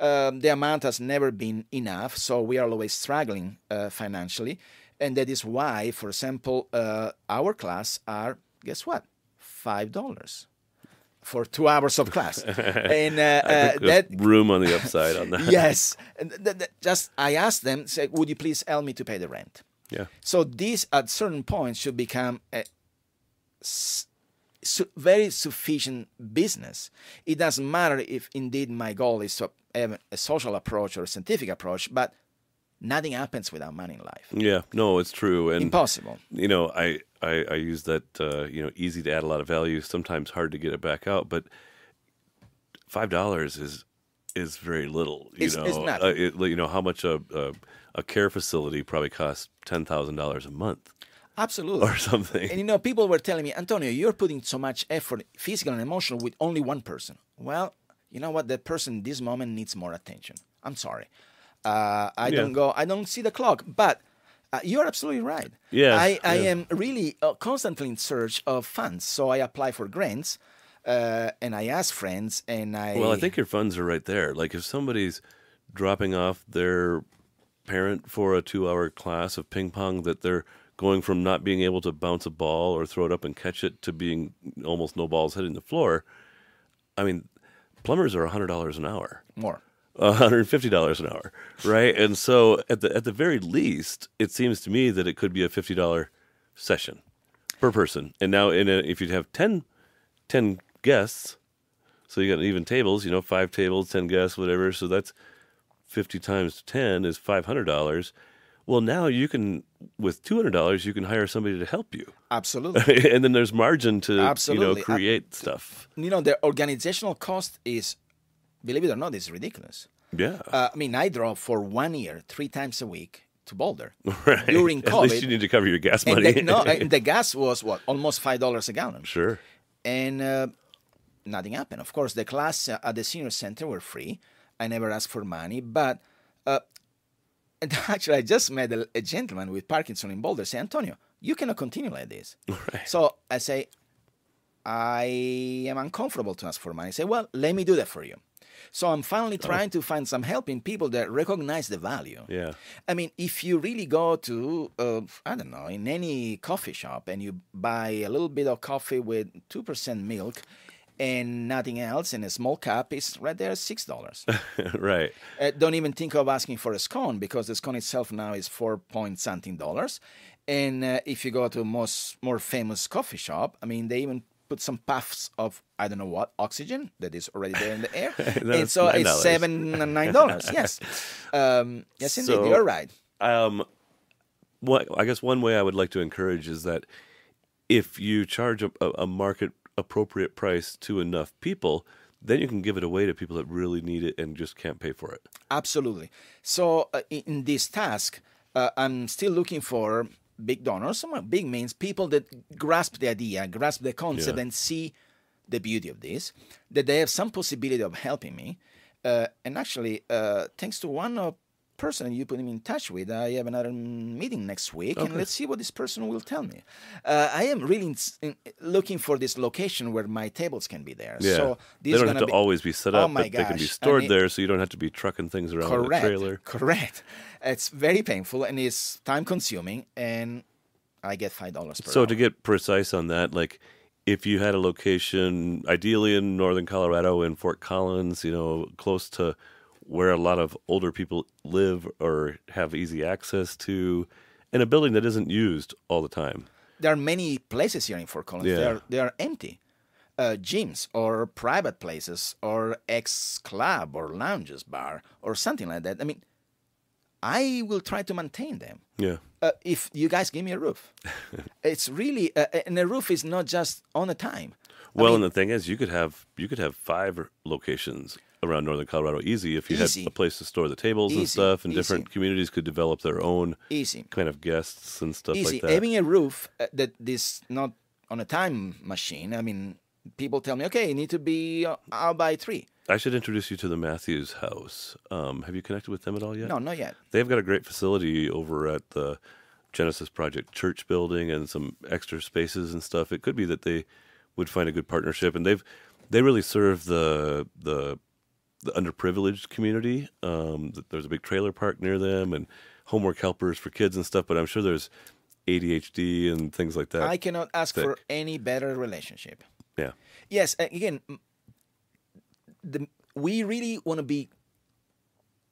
Um, the amount has never been enough, so we are always struggling uh, financially, and that is why, for example, uh, our class are guess what, five dollars for two hours of class, and uh, uh, that room on the upside on that. yes, and th- th- just I asked them, say, would you please help me to pay the rent? Yeah. So this, at certain points, should become a s- su- very sufficient business. It doesn't matter if indeed my goal is to have a social approach or a scientific approach, but nothing happens without money in life. Yeah, no, it's true, and Impossible. you know, I I, I use that uh, you know easy to add a lot of value. Sometimes hard to get it back out, but five dollars is is very little. You It's- know, it's not. Uh, it, you know how much a a, a care facility probably costs ten thousand dollars a month Absolutely. or something. And you know, people were telling me, Antonio, you're putting so much effort, physical and emotional, with only one person. Well, you know what? That person in this moment needs more attention. I'm sorry. Uh, I Yeah. don't go. I don't see the clock, but. Uh, you're absolutely right. Yes, I, I yeah. am really uh, constantly in search of funds. So I apply for grants uh, and I ask friends and I. Well, I think your funds are right there. Like if somebody's dropping off their parent for a two-hour class of ping pong, that they're going from not being able to bounce a ball or throw it up and catch it to being almost no balls hitting the floor. I mean, plumbers are hundred dollars an hour. more. $150 an hour, right? And so at the at the very least, it seems to me that it could be a $50 session per person. And now in a, uh, if you'd have 10, 10 guests, so you got even tables, you know, 5 tables, 10 guests, whatever, so that's 50 times 10 is $500. Well, now you can with $200 you can hire somebody to help you. Absolutely. and then there's margin to, Absolutely. you know, create stuff. you know, the organizational cost is, believe it or not, is ridiculous. Yeah. Uh, I mean, I drove for one year, three times a week to Boulder right. during At least you need to cover your gas money. the, no, the gas was what almost five dollars a gallon, sure. and uh, nothing happened. Of course, the class uh, at the senior center were free. I never asked for money, but uh, and actually, I just met a, a gentleman with Parkinson in Boulder. Say, Antonio, you cannot continue like this. Right. So I say, I am uncomfortable to ask for money. I say, well, let me do that for you. So I'm finally trying to find some help in people that recognize the value. Yeah. I mean, if you really go to, uh, I don't know, in any coffee shop and you buy a little bit of coffee with 2% milk and nothing else in a small cup, is right there $6. right. Uh, don't even think of asking for a scone because the scone itself now is four point something dollars. And uh, if you go to a most more famous coffee shop, I mean, they even put some puffs of I don't know what oxygen that is already there in the air, and so it's $9. seven and nine dollars. yes, um, yes, indeed, So- you're right. Um, what I guess one way I would like to encourage is that if you charge a, a market appropriate price to enough people, then you can give it away to people that really need it and just can't pay for it. Absolutely. So uh, in, this task, uh, I'm still looking for big donors. Big means people that grasp the idea, grasp the concept, Yeah. and see the beauty of this. That they have some possibility of helping me. Uh, and actually, uh, thanks to one uh, person you put him in touch with, I have another meeting next week, and let's see what this person will tell me. Uh, I am really ins- in- looking for this location where my tables can be there. Yeah. So they don't have gonna be, always be set Oh up, my but they can be stored it- there so you don't have to be trucking things around in a correct trailer. correct it's very painful and it's time consuming and i get five dollars per So hour. to get precise on that, like if you had a location, ideally in northern Colorado, in Fort Collins, you know, close to where a lot of older people live or have easy access to, in a building that isn't used all the time. there are many places here in fort collins they, Yeah. are, they are empty uh, gyms or private places or ex club or lounges bar or something like that i mean I will try to maintain them. Yeah. Uh, if you guys give me a roof, it's really uh, and a roof is not just on a time. I Well, mean, and the thing is, you could have you could have five locations around northern Colorado easy if you Easy. had a place to store the tables and stuff, and easy. different communities could develop their own easy, kind of guests and stuff easy. like that. Having a roof uh, that is not on a time machine. I mean, people tell me, okay, you need to be uh, out by three. I should introduce you to the Matthews House. Um, have you connected with them at all yet? No, not yet. They've got a great facility over at the Genesis Project Church building and some extra spaces and stuff. It could be that they would find a good partnership, and they've they really serve the the the underprivileged community. Um, there's a big trailer park near them and homework helpers for kids and stuff. But I'm sure there's ADHD and things like that. I cannot ask for any better relationship. yeah, Yes, again, the, we really want to be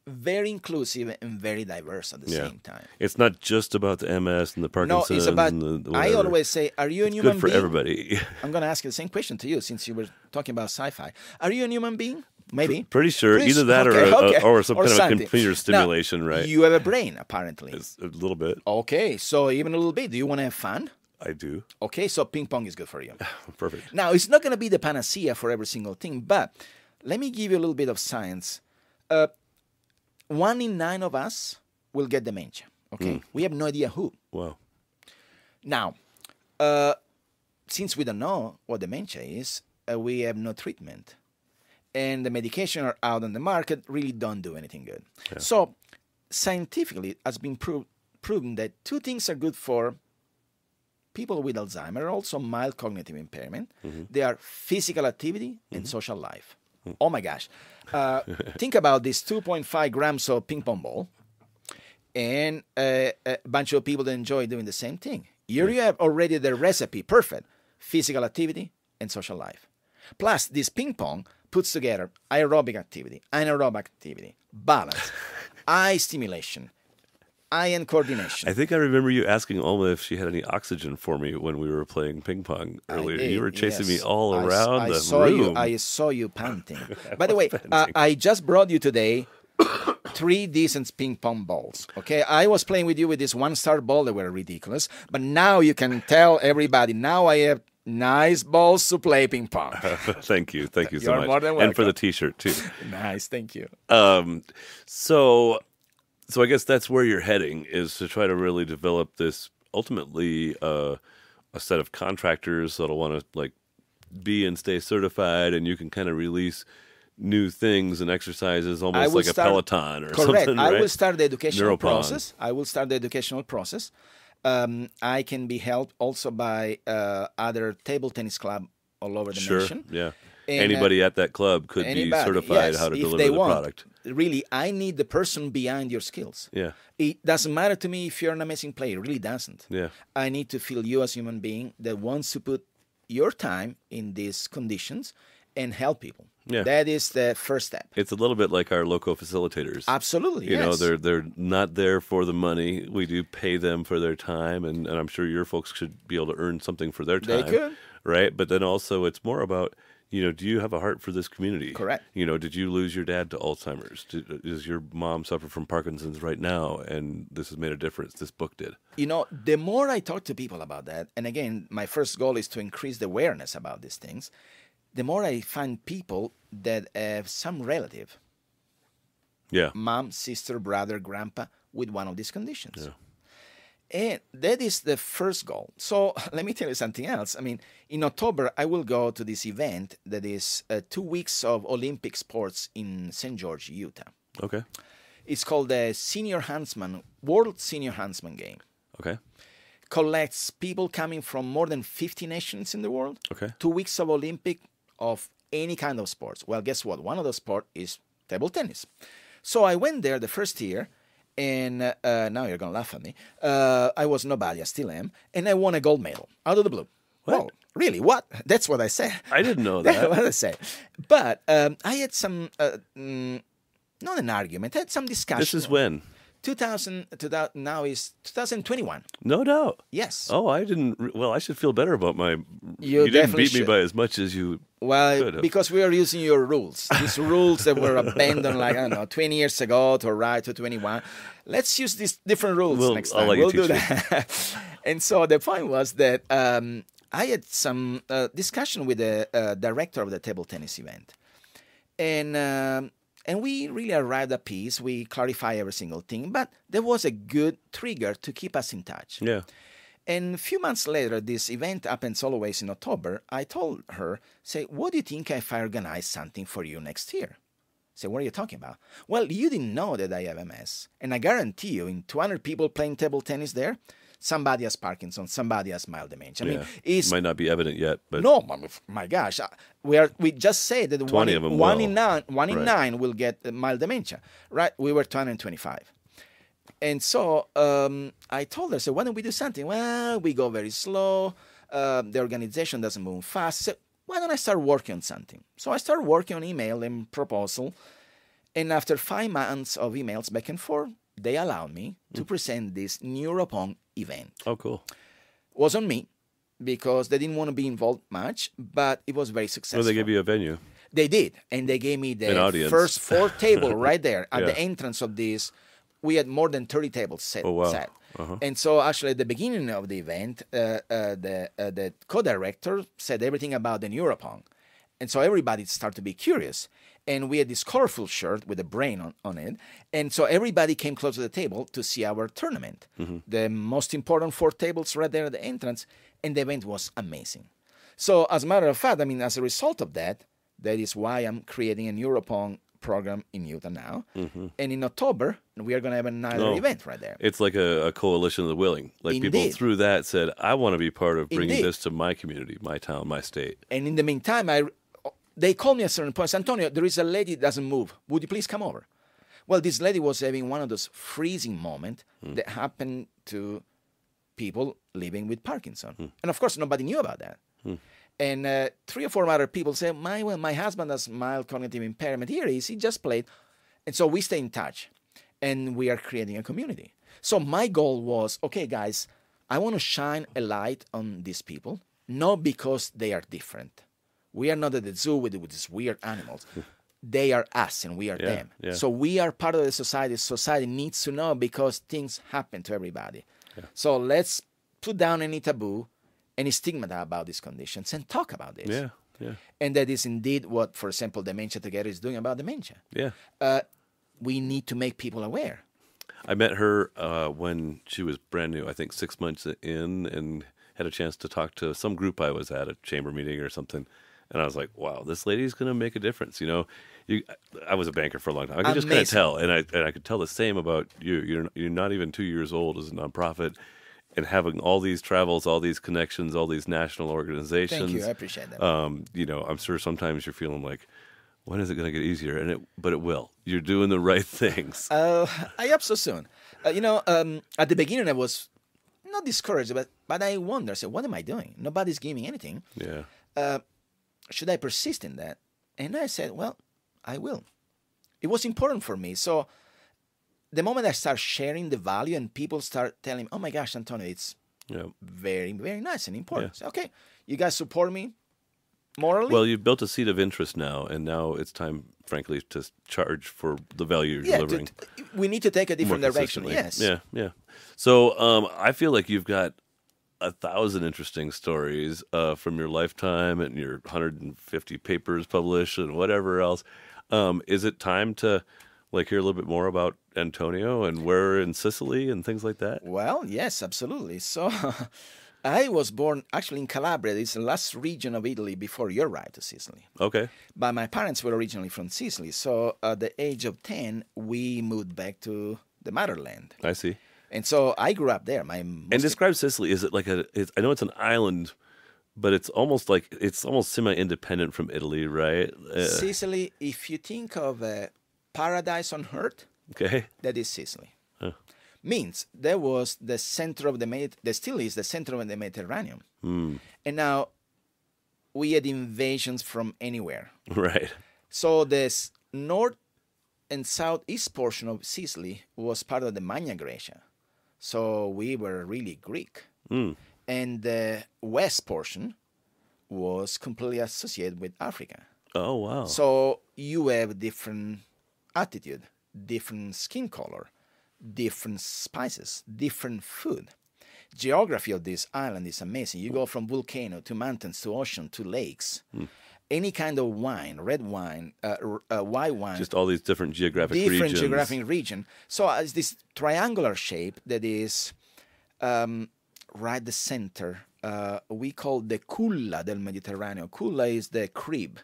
very inclusive and very diverse at the yeah. same time. It's not just about the MS and the Parkinson's. No, it's about. the, I always say, "Are you a It's human good for being?" everybody. I'm going to ask you the same question to you since you were talking about sci-fi. Are you a human being? Maybe. Pretty sure Pretty either that okay, or a, okay. or some Or kind of something. computer Now, stimulation, right? You have a brain, apparently. It's a little bit. Okay, so even a little bit. Do you want to have fun? I do. Okay, so ping pong is good for you. Perfect. Now, it's not going to be the panacea for every single thing, but let me give you a little bit of science. Uh, one in nine of us will get dementia. Okay, we have no idea who. Wow. Now, uh, since we don't know what dementia is, uh, we have no treatment, and the medication are out on the market really don't do anything good. So, scientifically, it has been pro- proven that two things are good for people with Alzheimer, also mild cognitive impairment. They are physical activity and social life. Oh my gosh! Uh, think about this: 2.5 grams of ping pong ball and uh, a bunch of people that enjoy doing the same thing. Here you have already the recipe, perfect physical activity and social life. Plus, this ping pong puts together aerobic activity, anaerobic activity, balance, eye stimulation, eye and coordination. I think I remember you asking Alma if she had any oxygen for me when we were playing ping pong earlier. did, you were chasing me all I around I the saw room. You, I saw you panting. By the way, uh, I just brought you today three decent ping pong balls. Okay, I was playing with you with this one-star ball that were ridiculous, but now you can tell everybody. Now I have nice balls to play ping pong. thank you, thank you so You're much, more than and for the T-shirt too. nice, thank you. um, so, so I guess that's where you're heading is to try to really develop this. Ultimately, uh, a set of contractors that'll want to like be and stay certified, and you can kind of release new things and exercises almost like a Peloton or Correct. something. I will start the educational Neuropong. process. I will start the educational process. Um, I can be helped also by uh, other table tennis club all over the Sure. nation. Yeah. And, uh, Anybody at that club could be certified yes, how to if deliver they the want. product. Really, I need the person behind your skills. Yeah. It doesn't matter to me if you're an amazing player. It really doesn't. Yeah. I need to feel you as a human being that wants to put your time in these conditions and help people. Yeah. That is the first step. It's a little bit like our local facilitators. Absolutely. you know, they're they're not there for the money. We do pay them for their time, and, and I'm sure your folks should be able to earn something for their time. They could. right? But then also, it's more about you know, do you have a heart for this community? Correct. You know, did you lose your dad to Alzheimer's? Did, does your mom suffer from Parkinson's right now? And this has made a difference. This book did. you know, the more I talk to people about that, and again, my first goal is to increase the awareness about these things, the more I find people that have some relative, Yeah. mom, sister, brother, grandpa, with one of these conditions. And that is the first goal. So let me tell you something else. I mean, in October, I will go to this event that is uh, two weeks of Olympic sports in St. George, Utah. Okay. It's called the Senior Huntsman, World Senior Huntsman Game. Okay. collects people coming from more than 50 nations in the world. Okay. Two weeks of Olympic of any kind of sports. Well, guess what? One of those sports is table tennis. So I went there the first year, and uh, uh, now you're gonna laugh at me. Uh, I was nobody, I still am, and I won a gold medal out of the blue. What? Well, really? What? That's what I said. I didn't know That's that. what I said. But um, I had some, uh, mm, not an argument. I had some discussion. this is when 2000, 2000 now is 2021. No doubt. Yes. Oh, I didn't. Well, I should feel better about my. You didn't definitely beat me should. by as much as you. Well, because we are using your rules, these rules that were abandoned, like I don't know, 20 years ago to right to 21. Let's use these different rules We'll- next time. we'll do me. that. and so the point was that um, I had some uh, discussion with the uh, director of the table tennis event, and um, and we really arrived at peace. We clarify every single thing, but there was a good trigger to keep us in touch. Yeah. And a few months later, this event happens always in October. I told her, say, what do you think if I organize something for you next year? Say, what are you talking about? Well, you didn't know that I have MS. And I guarantee you, in 200 people playing table tennis there, somebody has Parkinson, somebody has mild dementia. I mean, yeah. it's might not be evident yet, but no, my, gosh, uh, we are we just said that one, 20 in, one in nine one in Right. nine will get uh, mild dementia, right? We were 225. And so um, I told her, so why don't we do something? Well, we go very slow. Um, the organization doesn't move fast. So why don't I start working on something? So I started working on email and proposal. And after five months of emails back and forth, they allowed me to Mm. present this Neuropong event oh, cool. was on me because they didn't want to be involved much, but it was very So successful. they gave you a venue. They did, and they gave me the first four table right there at Yeah. the entrance of this. We had more than thirty tables set. Oh, wow. set. Uh-huh. And so, actually, at the beginning of the event, uh, uh, the uh, the co-director said everything about the Neuropong, and so everybody started to be curious. And we had this colorful shirt with a brain on, on it, and so everybody came close to the table to see our tournament. Mm-hmm. The most important four tables right there at the entrance, and the event was amazing. So, as a matter of fact, I mean, as a result of that, that is why I'm creating a Neuropong program in Utah now. And in October, we are going to have another Mm-hmm. Oh. event right there. It's like a, a coalition of the willing. Like people through that said, "I want to be part of bringing Indeed. this to my community, my town, my state." And in the meantime, I they called me at a certain point, Antonio, there is a lady that doesn't move. Would you please come over? Well, this lady was having one of those freezing moments hmm. that happen to people living with Parkinson. Hmm. And of course, nobody knew about that. Hmm. And uh, three or four other people said, my, well, my husband has mild cognitive impairment. Here he is. He just played. And so we stay in touch and we are creating a community. So my goal was, okay, guys, I want to shine a light on these people, not because they are different. We are not at the zoo with, with these weird animals. they are us and we are Yeah, them. yeah. So we are part of the society. Society needs to know because things happen to everybody. So let's put down any taboo, any stigma about these conditions and talk about this. Yeah, yeah, And that is indeed what, for example, Dementia Together is doing about dementia. yeah. Uh, we need to make people aware. I met her uh, when she was brand new. I think six months in, and had a chance to talk to some group I was at a chamber meeting or something. And I was like, "Wow, this lady's going to make a difference." You know, you. I was a banker for a long time. I could just kind of tell, and I and I could tell the same about you. You're you're not even two years old as a nonprofit, and having all these travels, all these connections, all these national organizations. Thank you. I appreciate that. um, you know, I'm sure sometimes you're feeling like, when is it going to get easier? And it, but it will. You're doing the right things. Uh, I hope so soon. Uh, you know, um, at the beginning I was not discouraged, but but I wonder. So what am I doing? Nobody's giving me anything. yeah. Uh, should I persist in that? And I said, well, I will. It was important for me. So the moment I start sharing the value and people start telling, oh my gosh, Antonio, it's Yeah. very very nice and important. So, okay, you guys support me morally. Well, you've built a seat of interest now, and now it's time, frankly, to charge for the value you're yeah, delivering. to- we need to take a different direction. Yes. Yeah, yeah. So um, I feel like you've got a thousand interesting stories uh, from your lifetime and your 150 papers published and whatever else. Um, is it time to like hear a little bit more about Antonio and where in Sicily and things like that? Well, yes, absolutely. So, I was born actually in Calabria. It's the last region of Italy before your ride to Sicily. Okay. But my parents were originally from Sicily. So, at the age of 10, we moved back to the motherland. I see. And so I grew up there. My And describe Sicily. Is it like a? It's, I know it's an island, but it's almost like it's almost semi-independent from Italy, right? Uh, Sicily, if you think of a paradise on earth, okay. that is Sicily. Huh. Means there was the center of the Mediterranean, there still is the center of the Mediterranean. And now we had invasions from anywhere. Right. So this north and southeast portion of Sicily was part of the Magna Graecia, so we were really Greek. Mm. And the west portion was completely associated with Africa. Oh wow. So you have different attitude, different skin color, different spices, different food. Geography of this island is amazing. You go from volcano to mountains to ocean to lakes. Any kind of wine, red wine, uh, uh, white wine, Just all these different geographic different regions. geographic region. So uh, it's this triangular shape that is um, right the center. Uh, we call the culla del Mediterraneo. Culla is the crib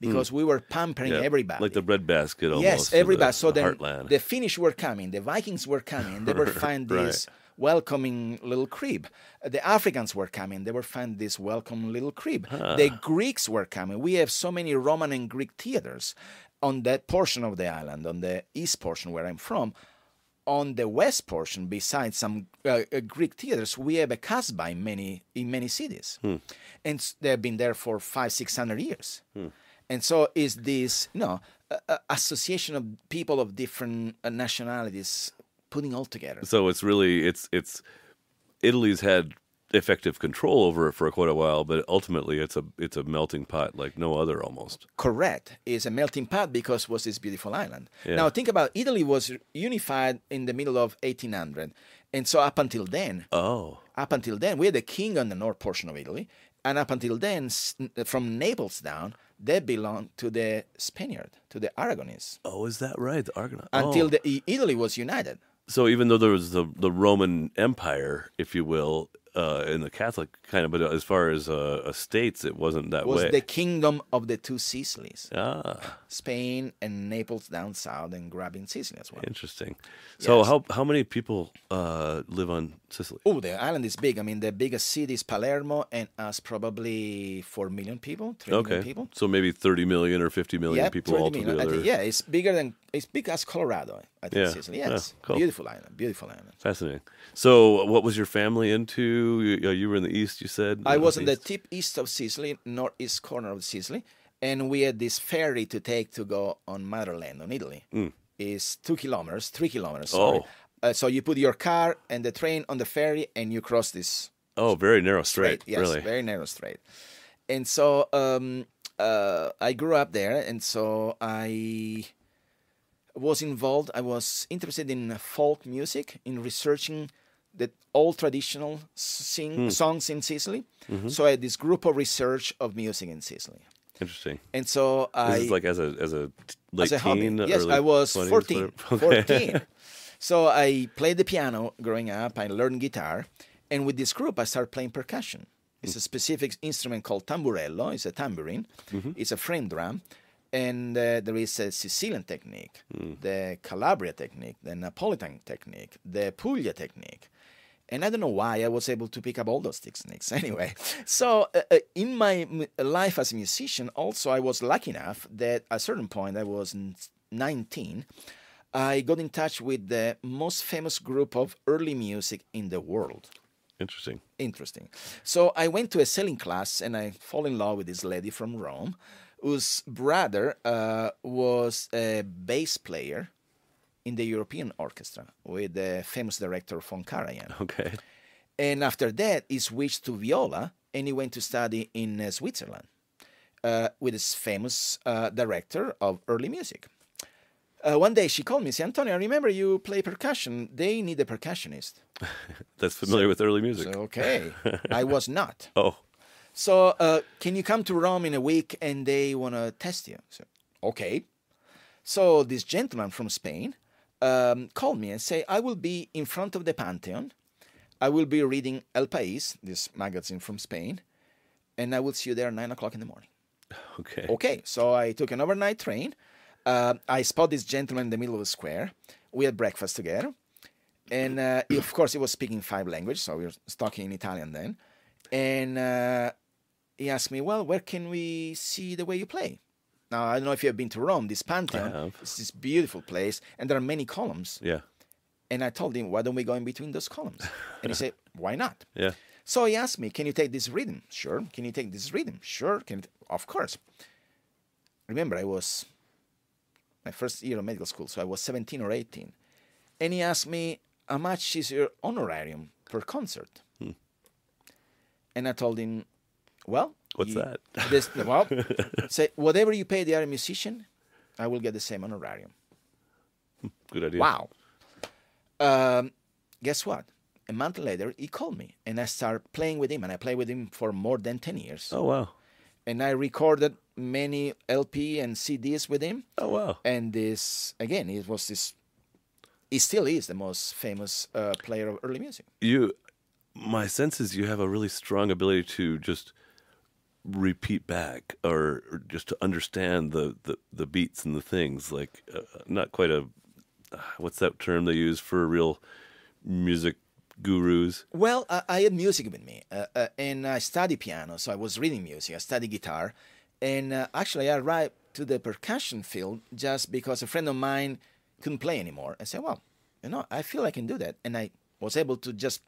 because we were pampering. Yeah, everybody. Like the breadbasket almost. yes, of the- everybody. so the then heartland. the Finnish were coming, the Vikings were coming, and they were find Right. this welcoming little crib. Uh, The Africans were coming, they were finding this welcome little crib. The Greeks were coming. We have so many Roman and Greek theaters on that portion of the island, on the east portion where I'm from. On the west portion, besides some uh, uh, Greek theaters, we have a kasbah in many in many cities, and s- they've been there for five, six hundred years. And so is this, you know, a association of people of different uh, nationalities putting all together. So it's really it's it's Italy's had effective control over it for quite a while, but ultimately it's a it's a melting pot like no other almost. Correct. It's a melting pot because it was this beautiful island. Yeah. Now think about Italy was unified in the middle of 1800, and so up until then, Oh. up until then, we had a king on the north portion of Italy, and up until then, from Naples down, they belonged to the Spaniard, to the Aragonese, Oh, is that right? The Argonaut. until oh. the, Italy was united. So even though there was the the Roman Empire, if you will, uh, in the Catholic kind of, but as far as uh, states, it wasn't that was way. the kingdom of the two Sicilies, Ah, Spain and Naples down south, and grabbing Sicily as well. interesting. So Yes. how how many people uh, live on Sicily? Oh, the island is big. I mean, the biggest city is Palermo, and us probably four million people, three million Okay, people. so maybe thirty million or fifty million Yeah, people 30 million. I altogether. think, yeah, it's bigger than it's big as Colorado. I think Yeah. Sicily. Yeah, Yes, cool. beautiful island, beautiful island. Fascinating. So, what was your family into? You, uh, you were in the east, you said. I was in the tip east of Sicily, northeast corner of Sicily, and we had this ferry to take to go on motherland, on Italy. Is two kilometers, three kilometers. Sorry. Mm. Oh. Uh, so you put your car and the train on the ferry, and you cross this Oh, very narrow strait. Yes, really. very narrow strait. And so um, uh, I grew up there, and so I was involved. I was interested in folk music, in researching the old traditional sing, Hmm. songs in Sicily. Mm-hmm. So I had this group of research of music in Sicily. Interesting. And so This I is like as a as a late as a hobby. teen. Yes, early I was 20s, 14. Okay. 14. So I played the piano growing up. I learned guitar. And with this group, I started playing percussion. It's a specific instrument called tamburello. It's a tambourine. Mm-hmm. It's a frame drum. And uh, there is a Sicilian technique, Mm. the Calabria technique, the Napolitan technique, the Puglia technique. And I don't know why I was able to pick up all those techniques anyway. So, uh, uh, in my m- life as a musician, also, I was lucky enough that at a certain point, I was 19, I got in touch with the most famous group of early music in the world. Interesting. Interesting. So I went to a selling class and I fall in love with this lady from Rome, whose brother uh, was a bass player in the European orchestra with the famous director von Karajan. Okay. And after that, he switched to viola and he went to study in uh, Switzerland uh, with this famous uh, director of early music. Uh, one day she called me and said, Antonio, I remember you play percussion. They need a percussionist. That's familiar with early music. So, okay. I was not. oh, So, uh, can you come to Rome in a week and they want to test you? So, okay. So, this gentleman from Spain um, called me and say, I will be in front of the Pantheon. I will be reading El País, this magazine from Spain, and I will see you there at 9 o'clock in the morning. okay. Okay, so I took an overnight train. Uh, I spot this gentleman in the middle of the square. We had breakfast together. And uh, he- of course, he was speaking five languages, so we were talking in Italian then. And uh, he asked me, Well, where can we see the way you play? Now, I don't know if you have been to Rome, this Pantheon. It's this beautiful place, and there are many columns. Yeah. And I told him, Why don't we go in between those columns? And he said, Why not? Yeah. So he asked me, "Can you take this rhythm?" Sure. Can you take this rhythm? Sure. Can of course. Remember, I was my first year of medical school. So I was 17 or 18. And he asked me, How much is your honorarium per concert? And I told him, Well, What's you- that? This, well, say, whatever you pay the other musician, I will get the same honorarium. Good idea. Wow. Um, guess what? A month later, he called me and I started playing with him. And I played with him for more than 10 years. Oh wow. And I recorded many LP and CDs with him. Oh wow. And this, again, it was this, he still is the most famous uh, player of early music. You, my sense is you have a really strong ability to just repeat back or, or just to understand the, the, the beats and the things like uh, not quite a what's that term they use for real music gurus Well, I, I had music with me, uh, uh, and I studied piano, so I was reading music. I studied guitar, and uh, actually, I arrived to the percussion field just because a friend of mine couldn't play anymore. I said, "Well, you know, I feel I can do that," and I was able to just,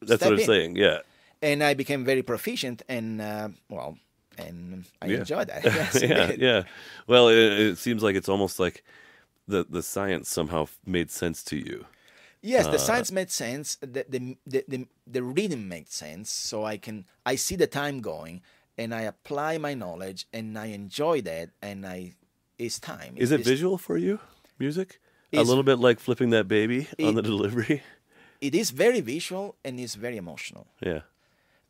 that's what i'm in. saying yeah and I became very proficient, and uh, well, and I Yeah. enjoyed that. Yes, yeah yeah well it, it seems like it's almost like the the science somehow made sense to you Yes, Uh, the science made sense. The, the the the the rhythm made sense. So I can I see the time going, and I apply my knowledge, and I enjoy that, and I it's time. is it It's- visual for you music a little bit like flipping that baby on the delivery It is very visual and it's very emotional. yeah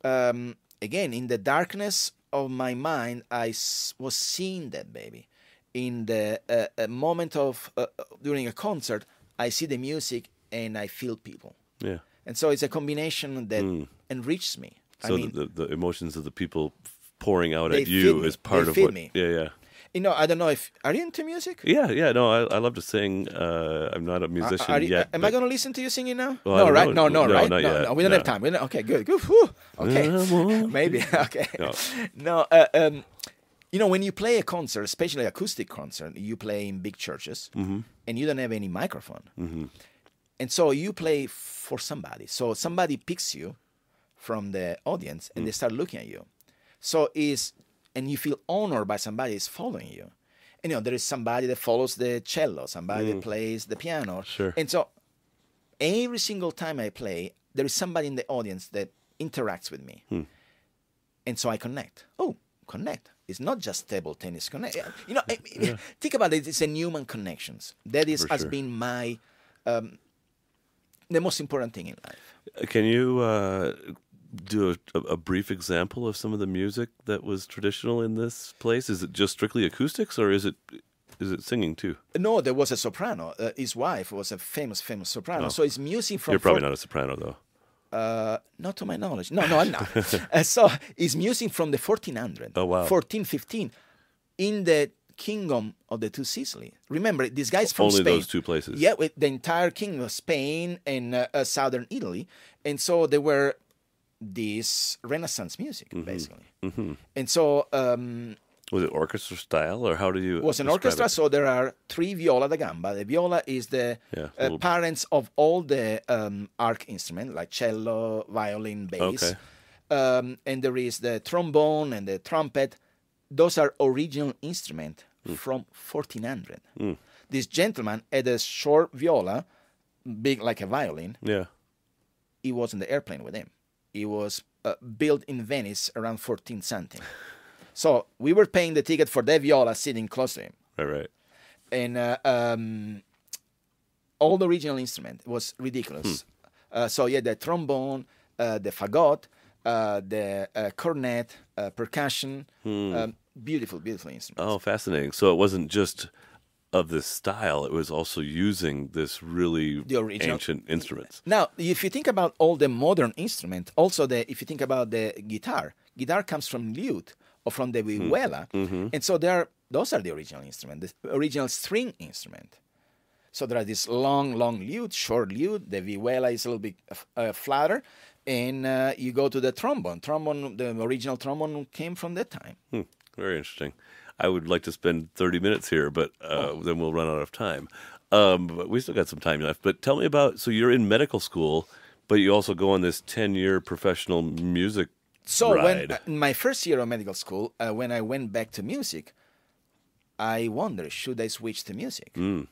Um, again, in the darkness of my mind, I s- was seeing that baby. In the uh, a moment of uh, uh, during a concert, I see the music and I feel people, yeah and so it's a combination that enriches me. So I mean, the, the emotions of the people pouring out They at you is part They of feed what me. yeah yeah you know, I don't know if are you into music? Yeah, yeah, no, I, I love to sing. Uh, I'm not a musician Are you- yet. am I going to listen to you singing now? Well, no, right? know. No, no, No, right? no, no, we don't No. have time. We don't, okay, good. good. Whew. Okay, maybe. Okay. No. No, uh, um, you know, when you play a concert, especially acoustic concert, you play in big churches, Mm-hmm. and you don't have any microphone, and so you play for somebody. So somebody picks you from the audience, and they Mm. start looking at you. So is and you feel honored by somebody is following you. And you know, there is somebody that follows the cello, somebody that plays the piano. Mm. Sure. And so every single time I play, there is somebody in the audience that interacts with me. Hmm. And so I connect. Oh, connect. It's not just table tennis connect. You know, I- I- think about it. It's a human connections. That is For has been my um, the most important thing in life. Can you uh, do a, a brief example of some of the music that was traditional in this place? Is it just strictly acoustics, or is it is it singing too? No, there was a soprano. Uh, his wife was a famous, famous soprano. So it's music from Oh. You're probably not a soprano, though. Uh, not to my knowledge. No, no, I'm not. uh, so it's music from the 1400. Oh, wow. 1415 in the kingdom of the two Sicily. Remember, this guy's from Only Spain. those two places. Yeah, with the entire kingdom of Spain and uh, uh, southern Italy. And so there were this Renaissance music, Mm-hmm. basically. And so um, Was it orchestra style, or how do you? it was an orchestra, it? so there are three viola da gamba. The viola is the Yeah, uh, parents of all the um, arc instrument, like cello, violin, bass. Okay. Um, and there is the trombone and the trumpet. Those are original instrument Hmm. from 1400. This gentleman had a short viola, big like a violin. Yeah. He was in the airplane with him. He was uh, built in Venice around 14 something. so we were paying the ticket for that viola sitting close to him Right. Right. and uh, um, all the original instrument was ridiculous. Uh, so yeah, the trombone, uh, the fagot, uh, the uh, cornet, uh, percussion, um, beautiful, beautiful instruments. Oh, fascinating. So it wasn't just of this style; it was also using this really ancient instruments. Now, if you think about all the modern instruments, also the if you think about the guitar, guitar comes from lute or from the vihuela, and so there are those are the original instrument, the original string instrument. So there are this long, long lute, short lute. The vihuela is a little bit uh, flatter, and uh, you go to the trombone. Trombone, the original trombone came from that time. Hmm, very interesting. I would like to spend 30 minutes here, but uh, Oh. then we'll run out of time. Um, but we still got some time left. But tell me about so you're in medical school, but you also go on this 10 year professional music So when uh, my first year of medical school, uh, when I went back to music, I wonder should I switch to music? Mm.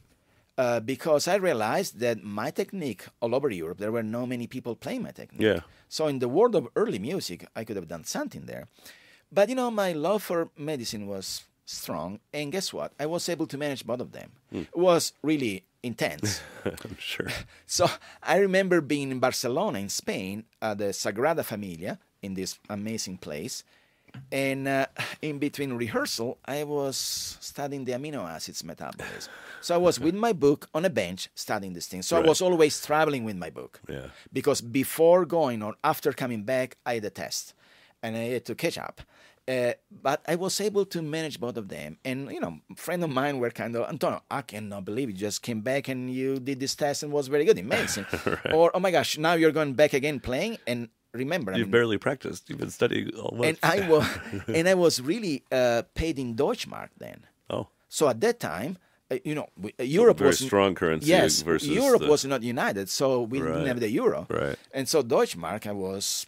Uh, because I realized that my technique all over Europe, there were no many people playing my technique. Yeah. So in the world of early music, I could have done something there. But you know, my love for medicine was strong, and guess what? I was able to manage both of them. Hmm. It was really intense. I'm sure. so I remember being in Barcelona, in Spain, at the Sagrada Familia, in this amazing place. And uh, in between rehearsal, I was studying the amino acids metabolism. So I was with my book on a bench studying this thing. So I was always traveling with my book Yeah. because before going or after coming back, I had a test and I had to catch up. Uh, but I was able to manage both of them. And, you know, friend of mine were kind of, Antonio, I cannot believe you just came back and you did this test and was very good in medicine. Or, oh my gosh, now you're going back again playing. And remember, You've mean, barely practiced. You've been studying all month. and I was, and I was really uh, paid in Deutschmark then. oh, So at that time, uh, you know, uh, Europe very was strong currency Yes, versus Europe the- was not united, so we Right. didn't have the euro. Right. And so Deutschmark, I was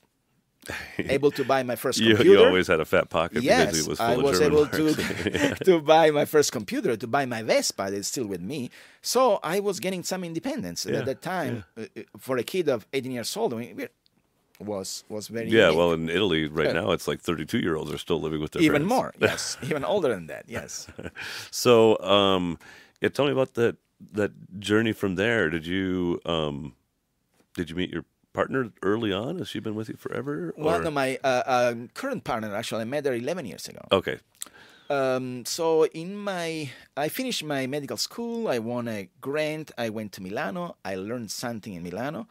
able to buy my first you, computer. you always had a fat pocket because yes, it was full I was able marks. to to buy my first computer, to buy my Vespa that's still with me. So I was getting some independence Yeah, at that time. uh, uh, For a kid of 18 years old, I mean, it was was very yeah, unique. well, in Italy right Yeah. now, it's like 32 year olds are still living with their even parents. more. Yes, even older than that. Yes. So, um, yeah, tell me about that that journey from there. Did you um, did you meet your partner early on? Has she been with you forever? Well, no, my uh, uh, current partner actually I met her 11 years ago. Okay. Um, so in my, I finished my medical school. I won a grant. I went to Milano. I learned something in Milano.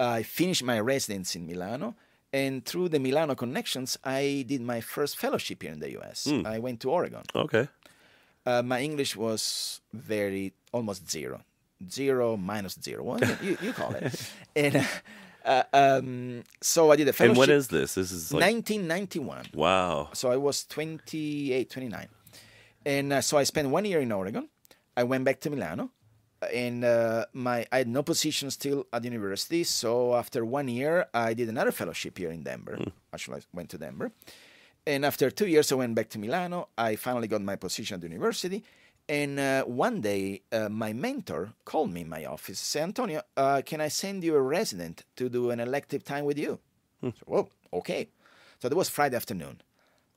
I finished my residence in Milano, and through the Milano connections, I did my first fellowship here in the U.S. I went to Oregon. Okay. Uh, my English was very almost zero, zero minus zero. Well, you, you call it. and uh, um, so I did a fellowship. And when is this? This is like 1991. wow. So I was 28, 29. And uh, so I spent one year in Oregon. I went back to Milano. And uh, my I had no position still at the university. So after one year, I did another fellowship here in Denver. Actually, I went to Denver. And after two years, I went back to Milano. I finally got my position at the university. And uh, one day, uh, my mentor called me in my office. Say, Antonio, uh, can I send you a resident to do an elective time with you? So, whoa, okay. So that was Friday afternoon.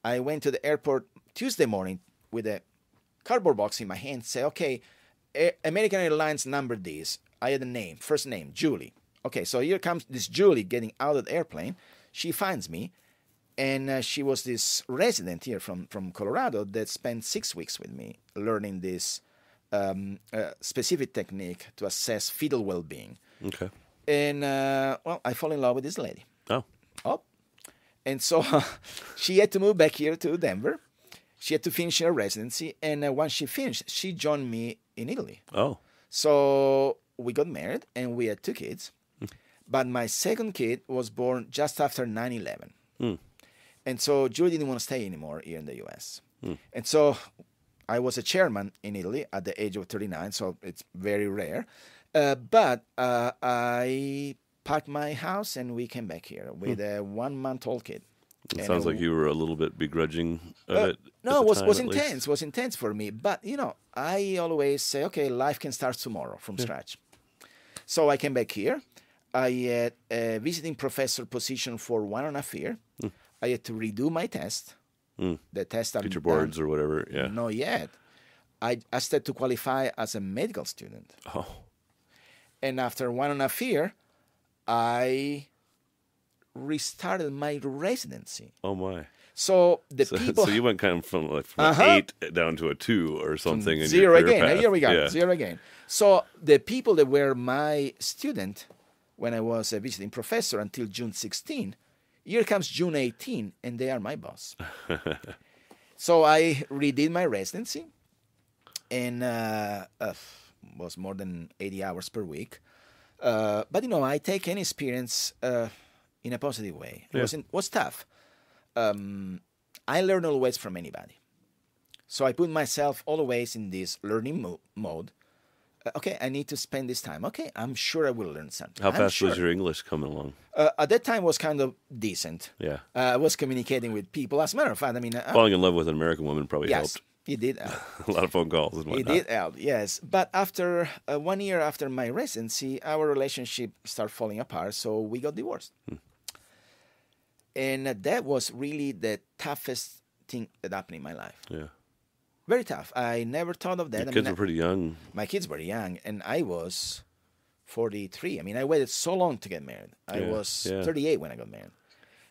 I went to the airport Tuesday morning with a cardboard box in my hand. Say, okay, A- American Airlines number this. I had a name, first name, Julie. Okay, so here comes this Julie getting out of the airplane. She finds me, and uh, she was this resident here from from Colorado that spent six weeks with me learning this um, uh, specific technique to assess fetal well-being. Okay. And uh, well, I fall in love with this lady. Oh. Oh. And so she had to move back here to Denver. She had to finish her residency. And uh, once she finished, she joined me in Italy. Oh. So we got married and we had two kids. But my second kid was born just after 9 11. And so Julie didn't want to stay anymore here in the US. And so I was a chairman in Italy at the age of 39, so it's very rare. Uh, but uh, I packed my house and we came back here with a one month old kid. It sounds a like you were a little bit begrudging of uh, it. no, it was time, was at least. intense. Was intense for me. But you know, I always say, okay, life can start tomorrow from scratch. So I came back here. I had a visiting professor position for one and a half year. I had to redo my test. The test. Get your boards or whatever. Yeah. Not yet. I started to qualify as a medical student, Oh. and after one and a half year, I restarted my residency. Oh my. So the So, people so you went kind of from like from Uh-huh. eight down to a two or something. in your zero again. path. Here we go. Yeah. Zero again. So the people that were my student when I was a visiting professor until June 16, here comes June 18, and they are my boss. so I redid my residency, and uh, uh, was more than 80 hours per week. Uh, but you know, I take any experience uh, in a positive way. It Yeah. was in, was tough. Um, I learn always from anybody. So I put myself always in this learning mo- mode. Okay, I need to spend this time. Okay, I'm sure I will learn something. How I'm fast sure. was your English coming along? Uh, at that time was kind of decent. Yeah. Uh, I was communicating with people. As a matter of fact, I mean, uh, Falling in love with an American woman probably yes, helped. It did help. a lot of phone calls and It whatnot. did help, yes. But after uh, one year after my residency, our relationship started falling apart, so we got divorced. Hmm. And that was really the toughest thing that happened in my life. Yeah. Very tough. I never thought of that. Your I kids mean, were pretty young. my kids were young, and I was 43. I mean, I waited so long to get married. I Yeah, was yeah. 38 when I got married.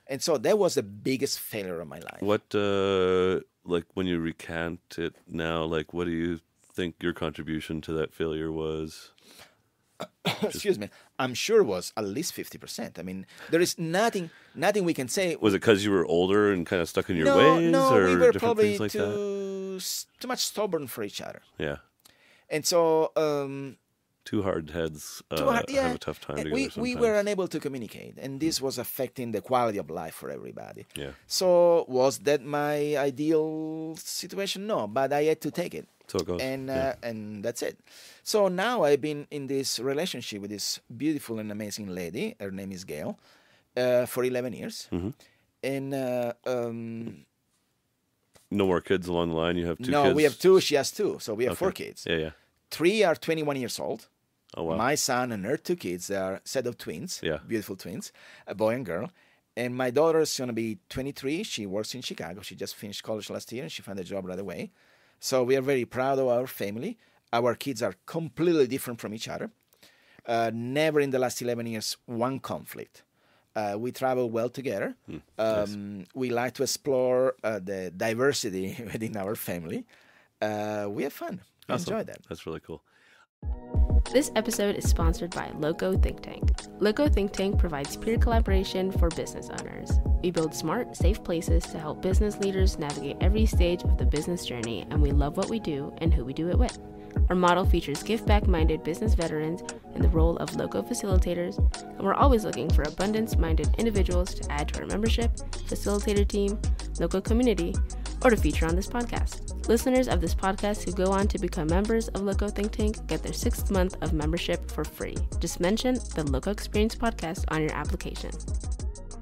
And so that was the biggest failure of my life. What, uh, like, when you recant it now, like, what do you think your contribution to that failure was? Excuse me. I'm sure it was at least 50%. I mean, there is nothing nothing we can say. Was it because you were older and kind of stuck in your no, ways, no, or we were different probably things like that? too, s- too much stubborn for each other. Yeah, And so um, two hard heads uh, too hard- yeah, have a tough time and together. we, we were unable to communicate, and this was affecting the quality of life for everybody. Yeah. So was that my ideal situation? No, but I had to take it. So it goes. and yeah. uh, and that's it. So now I've been in this relationship with this beautiful and amazing lady. Her name is Gail, uh, for 11 years, Mm-hmm. and uh, um, no more kids along the line. You have two no, kids. we have two. She has two, so we have four kids. Yeah, yeah. Three are 21 years old. Oh wow. My son and her two kids they are a set of twins, Yeah. beautiful twins, a boy and girl. And my daughter is going to be 23. She works in Chicago. She just finished college last year and she found a job right away. So we are very proud of our family. Our kids are completely different from each other. Uh, never in the last 11 years one conflict. Uh, we travel well together. Hmm, um, We like to explore uh, the diversity within our family. Uh, we have fun. We Awesome. enjoy that. That's really cool. This episode is sponsored by Loco Think Tank. Loco Think Tank provides peer collaboration for business owners. We build smart, safe places to help business leaders navigate every stage of the business journey, and we love what we do and who we do it with. Our model features give back minded business veterans in the role of loco facilitators, and we're always looking for abundance minded individuals to add to our membership, facilitator team, local community, or to feature on this podcast. Listeners of this podcast who go on to become members of Loco Think Tank get their sixth month of membership for free. Just mention the Loco Experience podcast on your application.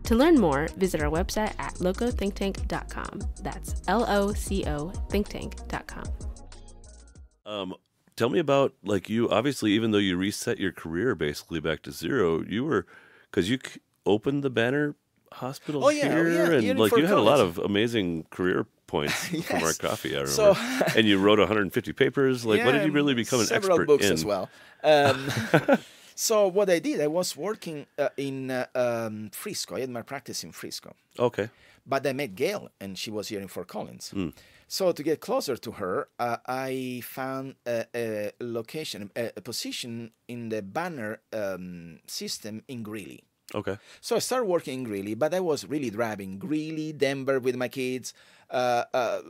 To learn more, visit our website at locothinktank.com. That's L O C O thinktank.com. Um, tell me about like you. Obviously, even though you reset your career basically back to zero, you were because you opened the Banner Hospital Oh, yeah, oh, here, yeah, and like you had a lot of amazing career points from our coffee. I remember, So- and you wrote 150 papers. Like, what did you really become an several expert books in? as well. Um, so what I did, I was working uh, in uh, um, Frisco. I had my practice in Frisco, Okay, but I met Gail, and she was here in Fort Collins. Hmm. So to get closer to her, uh, I found a, a location, a, a position in the banner um, system in Greeley. okay, So I started working in Greeley, but I was really driving Greeley, Denver with my kids. Uh, uh,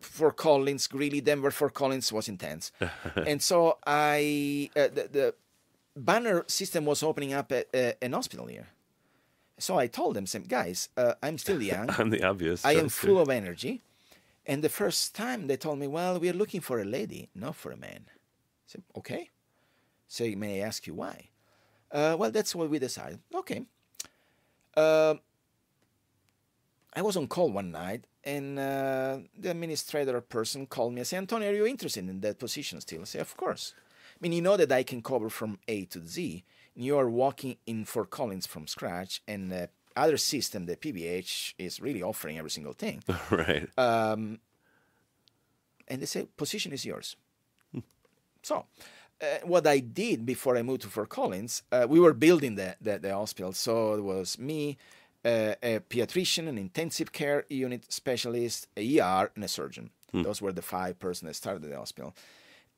Fort Collins, Greeley, Denver Fort Collins was intense, and so I uh, the, the banner system was opening up a, a, an hospital here. So I told them, "Some guys, uh, I'm still young. I'm the obvious. I am full of energy." And the first time they told me, "Well, we are looking for a lady, not for a man." I said, "Okay." So may I ask you why? Uh, well, that's what we decided. Okay. Uh, I was on call one night, and uh, the administrator person called me and said, Antonio, are you interested in that position still? I said, Of course. I mean, you know that I can cover from A to Z. You are walking in Fort Collins from scratch, and the other system, the PVH, is really offering every single thing. right. Um, and they say, position is yours. So, uh, what I did before I moved to Fort Collins, uh, we were building the, the, the hospital. So it was me, uh, a pediatrician, an intensive care unit specialist, a ER, and a surgeon. Those were the five persons that started the hospital.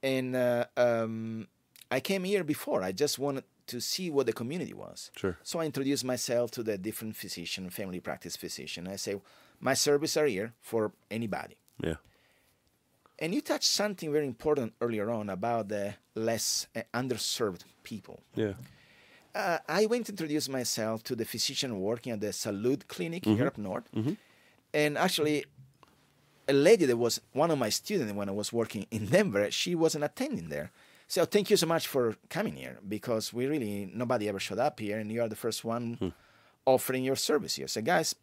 And uh, um, I came here before. I just wanted to see what the community was. Sure. So I introduced myself to the different physician, family practice physician. I say, my services are here for anybody. Yeah. And you touched something very important earlier on about the less uh, underserved people. Yeah. Uh, I went to introduce myself to the physician working at the Salud Clinic here up north. And actually, a lady that was one of my students when I was working in Denver, she was an attending there. So thank you so much for coming here because we really, nobody ever showed up here and you are the first one offering your service here. So guys,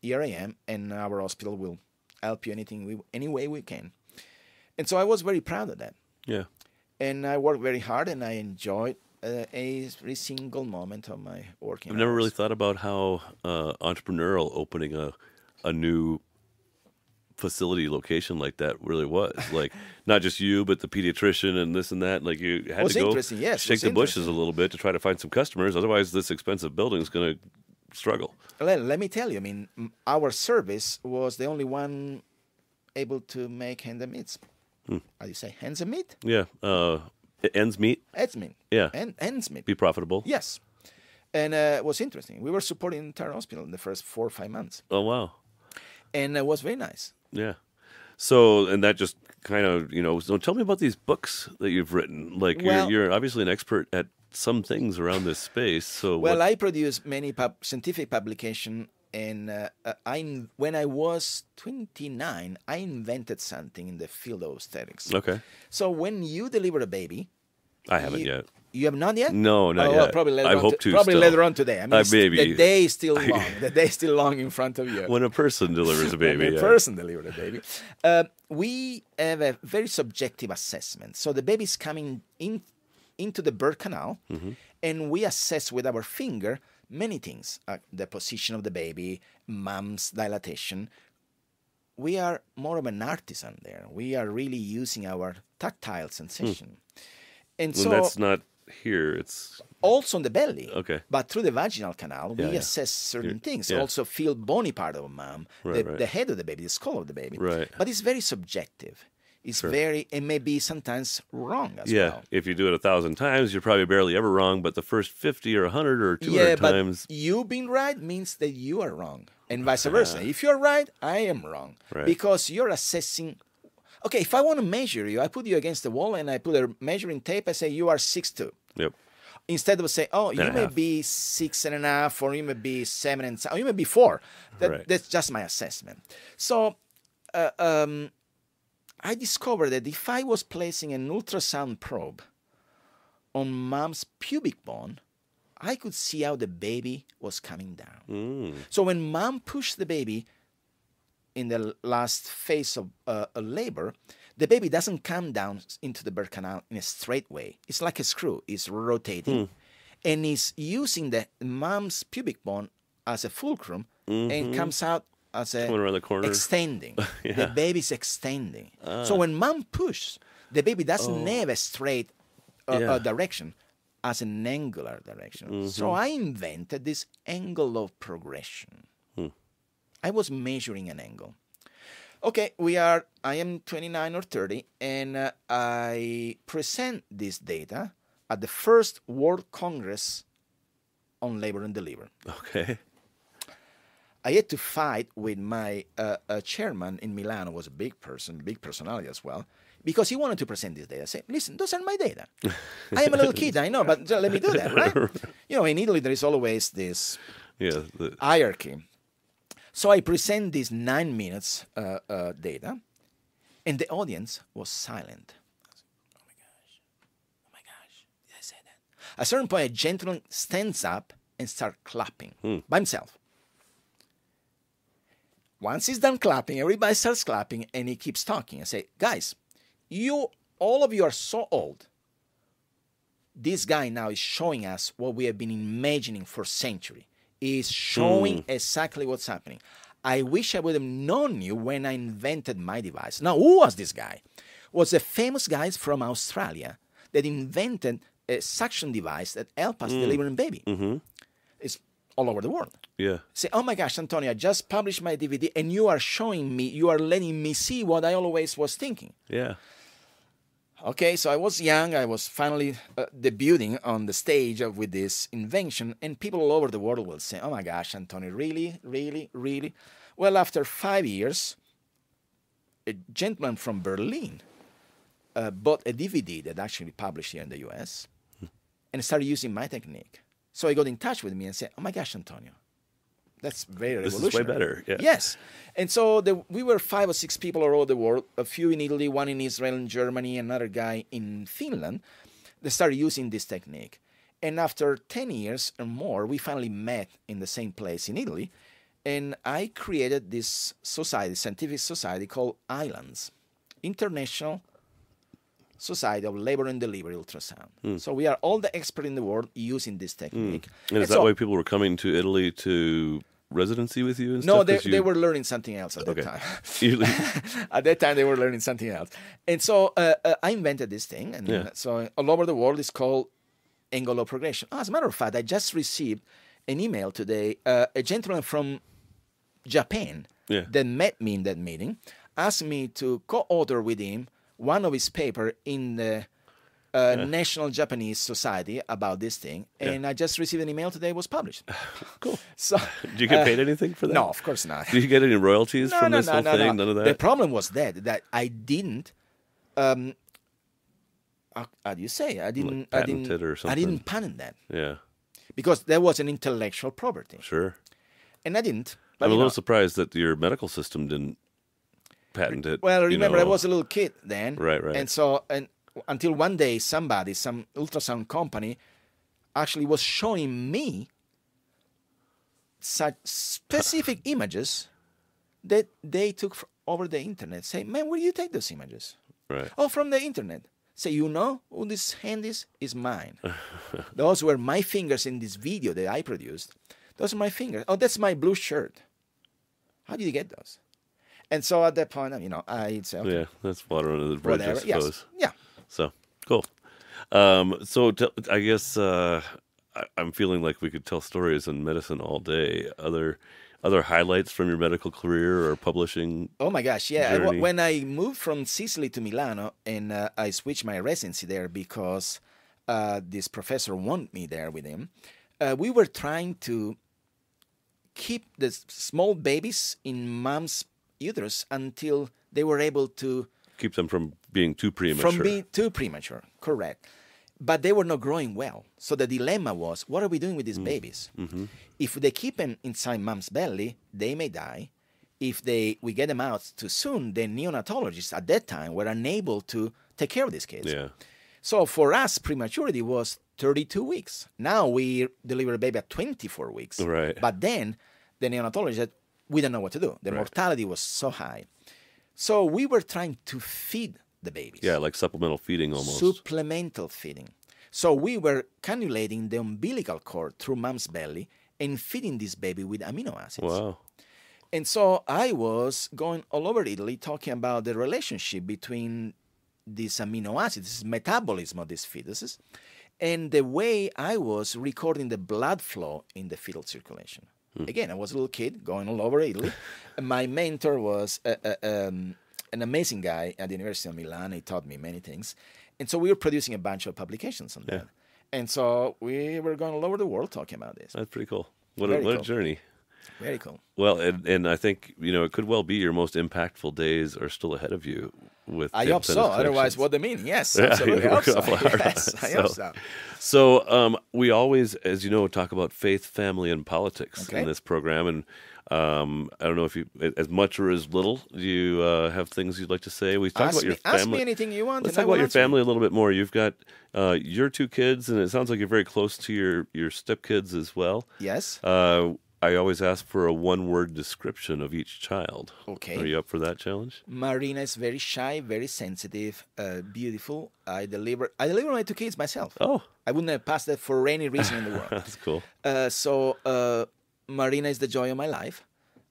here I am and our hospital will help you anything we, any way we can. And so I was very proud of that. Yeah. And I worked very hard, and I enjoyed uh, every single moment of my working. I've never really thought about how uh, entrepreneurial opening a a new facility location like that really was. Like not just you, but the pediatrician and this and that. Like you had to go yes, shake the bushes a little bit to try to find some customers. Otherwise, this expensive building is going to struggle. Well, let me tell you. I mean, our service was the only one able to make hand and meats. Hmm. How do you say hands and meat? Yeah. Uh, ends meet. Ends meat. Yeah. And ends meat. Be profitable. Yes. And uh, it was interesting. We were supporting the entire hospital in the first four or five months, Oh wow. and it was very nice. Yeah. So, and that just kind of, you know, so tell me about these books that you've written. Like, Well- you're, you're obviously an expert at some things around this space. So, Well, what, I produce many pub- scientific publication, and uh, uh, I when I was 29, I invented something in the field of obstetrics. okay, So when you deliver a baby, I haven't you, yet. You have not yet? No, not oh, well, yet. probably later I on. hope to Probably still. later on today. I mean, it's- maybe. the day is still long. the day is still long in front of you. When a person delivers a baby, When a yeah. person delivers a baby. Uh, we have a very subjective assessment. So the baby is coming in into the birth canal, Mm-hmm. and we assess with our finger many things: uh, the position of the baby, mom's dilatation. We are more of an artisan there. We are really using our tactile sensation, and When so that's not here, it's also on the belly. Okay. But through the vaginal canal, we Yeah, yeah. assess certain things. yeah. Also, feel bony part of mom, Right, the, right. the head of the baby, the skull of the baby. Right. But it's very subjective. It's very, it may be sometimes wrong as yeah. well. If you do it a thousand times, you're probably barely ever wrong. But the first fifty or hundred or two hundred Yeah, but times, you being right means that you are wrong, and vice versa. if you're right, I am wrong, Right. because you're assessing. Okay, if I want to measure you, I put you against the wall and I put a measuring tape. I say you are six two. yep. instead of say, oh, you And may half. be six and a half, or you may be seven and or you may be four. That, Right. That's just my assessment. So, uh, um, I discovered that if I was placing an ultrasound probe on mom's pubic bone, I could see how the baby was coming down. Mm. So when mom pushed the baby in the last phase of uh, labor, the baby doesn't come down into the birth canal in a straight way. It's like a screw. It's rotating, and is using the mom's pubic bone as a fulcrum, and comes out as a Coming around the corner. extending. The Yeah. baby's extending. So when mom pushes, the baby doesn't have a straight uh, Yeah. uh, direction as an angular direction. So I invented this angle of progression. I was measuring an angle. Okay, we are. I am 29 or 30, and uh, I present this data at the first World Congress on Labor and Deliver. Okay. I had to fight with my uh, uh, chairman in Milano, was a big person, big personality as well, because he wanted to present this data. I said, listen, those are my data. I am a little kid, I know, but let me do that, right? You know, in Italy, there is always this Yeah. The, hierarchy. So I present these nine minutes uh, uh, data, and the audience was silent. I was like, oh my gosh, oh my gosh, did I say that? At a certain point, a gentleman stands up and starts clapping by himself. Once he's done clapping, everybody starts clapping, and he keeps talking. I say, guys, you, all of you are so old. This guy now is showing us what we have been imagining for centuries. Is hmm. showing exactly what's happening. I wish I would have known you when I invented my device. Now, who was this guy? Was a famous guy from Australia that invented a suction device that helped us hmm. deliver a baby. Mm-hmm. It's all over the world yeah. say, "Oh my gosh, Antonio, I just published my DVD, and you are showing me, you are letting me see what I always was thinking." Yeah. Okay, so I was young, I was finally uh, debuting on the stage of, with this invention, and people all over the world will say, "Oh my gosh, Antonio, really, really, really?" Well, after five years, a gentleman from Berlin uh, bought a DVD that actually published here in the U.S. and started using my technique. So he got in touch with me and said, "Oh my gosh, Antonio, that's very This is way better, yeah. Yes, and so the, we were five or six people all over the world. A few in Italy, one in Israel and Germany, another guy in Finland. They started using this technique, and after ten years or more, we finally met in the same place in Italy, And I created this society, scientific society called ISLANDS, International Society of Labor and Delivery Ultrasound. So we are all the expert in the world using this technique. And is that so- why people were coming to Italy to residency with you and No, stuff? they, you- they were learning something else at Okay. that time. At that time, they were learning something else. And so uh, uh, I invented this thing. And Yeah. so all over the world, it's called Engolo progression. As a matter of fact, I just received an email today. Uh, a gentleman from Japan Yeah. that met me in that meeting asked me to co-author with him one of his paper in the uh, National Japanese Society about this thing, and I just received an email today. It was published. cool. So, Did you get uh, paid anything for that? no, of course not. Did you get any royalties from this whole thing? None of that. The problem was that that I didn't. Um, how, how do you say? I didn't. I patent didn't. or I didn't patent that yeah, because there was an intellectual property, sure. and I didn't. I'm a little know, surprised that your medical system didn't patent it. well, remember, I was a little kid then, Right, right. And so, and until one day, somebody, some ultrasound company, actually was showing me such specific images that they took over the internet. Say, man, where do you take those images? right. Oh, from the internet. Say, you know who this hand is? Is mine. Those were my fingers in this video that I produced. Those are my fingers. Oh, that's my blue shirt. How did you get those? And so at that point, you know, I say, okay, Yeah, that's water under the bridge, whatever. I suppose. Yes. Yeah. So cool. Um, so t- I guess uh, I- I'm feeling like we could tell stories in medicine all day. Other other highlights from your medical career or publishing? Oh my gosh, yeah. Journey. when I moved from Sicily to Milano and uh, I switched my residency there because uh, this professor wanted me there with him, uh, we were trying to keep the small babies in mom's uterus until they were able to Keep them from being too premature. from being too premature. Correct. But they were not growing well. So the dilemma was, what are we doing with these mm. babies? Mm-hmm. If they keep them inside mom's belly, they may die. If they we get them out too soon, the neonatologists at that time were unable to take care of these kids. yeah. So for us, prematurity was 32 weeks. Now we deliver a baby at 24 weeks. Right. But then the neonatologist said, we don't know what to do. The Right. mortality was so high. So we were trying to feed the babies Yeah, like supplemental feeding almost. supplemental feeding. So we were cannulating the umbilical cord through mom's belly and feeding this baby with amino acids. wow. And so I was going all over Italy talking about the relationship between these amino acids, this metabolism of these fetuses, and the way I was recording the blood flow in the fetal circulation. Again, I was a little kid going all over Italy. and my mentor was uh, uh, um, an amazing guy at the University of Milan. He taught me many things. And so we were producing a bunch of publications on Yeah. that. And so we were going all over the world talking about this. That's pretty cool. What a, what a journey. Very cool. Well, and, and I think you know it could well be your most impactful days are still ahead of you. With I hope so. Otherwise, what they mean? Yes, absolutely. you I hope so. awful hard on Yes, I hope so. so. So um, we always, as you know, talk about faith, family, and politics Okay. in this program, and um, I don't know if you, as much or as little, do you uh, have things you'd like to say? We talk Ask about your me, ask family. me anything you want. Let's talk about your answer you. family a little bit more. You've got uh, your two kids, and it sounds like you're very close to your your stepkids as well. Yes. Uh, I always ask for a one word description of each child. Okay. Are you up for that challenge? Marina is very shy, very sensitive, uh, beautiful. I deliver. I deliver my two kids myself. Oh, I wouldn't have passed that for any reason in the world. that's cool. Uh, so uh, Marina is the joy of my life.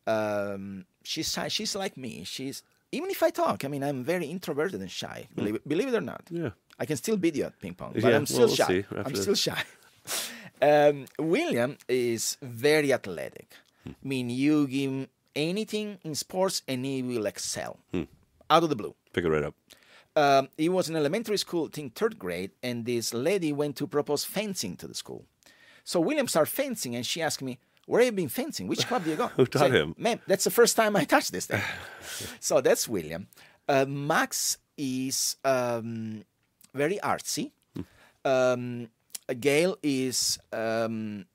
Um, she's shy. She's like me. She's even if I talk. I mean, I'm very introverted and shy. Believe it, believe it or not. Yeah. I can still beat you at ping pong, but Yeah, I'm well, still we'll shy. see I'm still shy. Um, William is very athletic. Hmm. I mean, you give him anything in sports and he will excel Hmm. out of the blue. Pick it right up. Um, he was in elementary school, I think third grade, and this lady went to propose fencing to the school. So William started fencing, and she asked me, "Where have you been fencing? Which club do you go?" Who taught Say, him? Ma'am, that's the first time I touched this thing. so that's William. Uh, Max is um, very artsy. Um, Gail is um,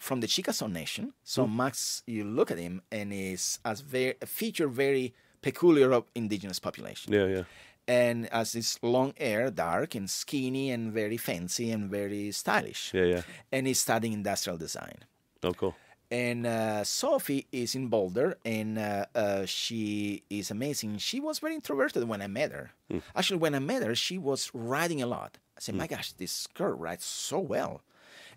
from the Chickasaw Nation. So Max, you look at him, and is as very a feature very peculiar of indigenous population Yeah, yeah. and as this long hair, dark and skinny and very fancy and very stylish. Yeah, yeah. And he's studying industrial design. Oh, cool. And uh, Sophie is in Boulder, and uh, uh, she is amazing. She was very introverted when I met her. Actually, when I met her, she was writing a lot. I said, "My gosh, this girl writes so well."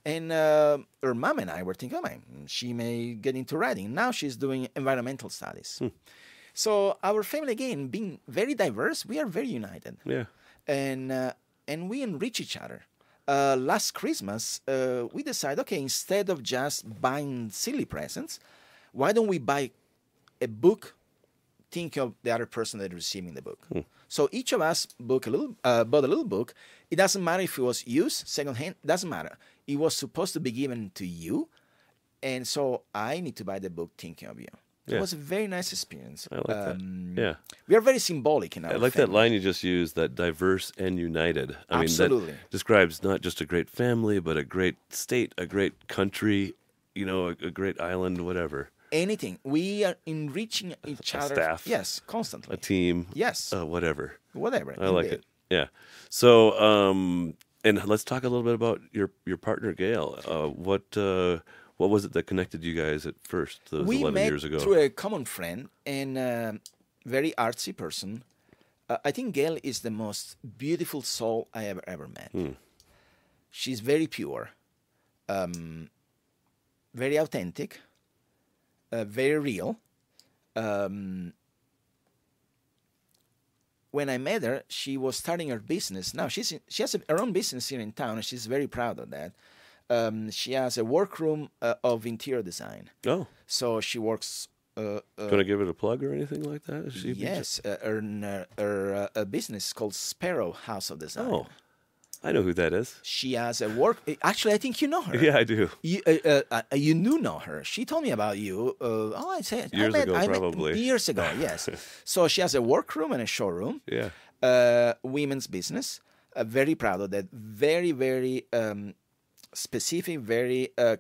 And uh, her mom and I were thinking, "Oh man, she may get into writing." Now she's doing environmental studies. So our family, again, being very diverse, we are very united Yeah. and uh, and we enrich each other. Uh, last Christmas, uh, we decided, okay, instead of just buying silly presents, why don't we buy a book? Think of the other person that is receiving the book. So each of us book a little, uh, bought a little book. It doesn't matter if it was used, secondhand. Doesn't matter. It was supposed to be given to you, and so I need to buy the book thinking of you. It Yeah. was a very nice experience. I like that. Um, Yeah. we are very symbolic in our. I like that line you just used, that diverse and united. I Absolutely. mean, that describes not just a great family, but a great state, a great country, you know, a, a great island, whatever. anything. We are enriching each A other. staff. Yes, constantly. A team. Yes. Uh, whatever. Whatever. I like it. Yeah. So, um, and let's talk a little bit about your your partner Gail. Uh, what uh, what was it that connected you guys at first? Those We eleven met years ago. through a common friend and um very artsy person. Uh, I think Gail is the most beautiful soul I ever ever met. Hmm. She's very pure, um, very authentic, uh, very real. Um, when I met her, she was starting her business. Now she's in, she has a, her own business here in town, and she's very proud of that. Um, she has a workroom uh, of interior design, oh, so she works. Uh, uh, going to give it a plug or anything like that? Is she- yes, uh, her, uh, her uh, a business is called Sparrow House of Design. Oh, I know who that is. She has a work. Actually, I think you know her. Yeah, I do. You, uh, uh, uh, you do know her. She told me about you. Uh, oh, I said Years I met, ago, I met- probably. years ago, yes. so she has a workroom and a showroom. Yeah. Uh, women's business. Uh, very proud of that. Very, very um, specific. Very uh,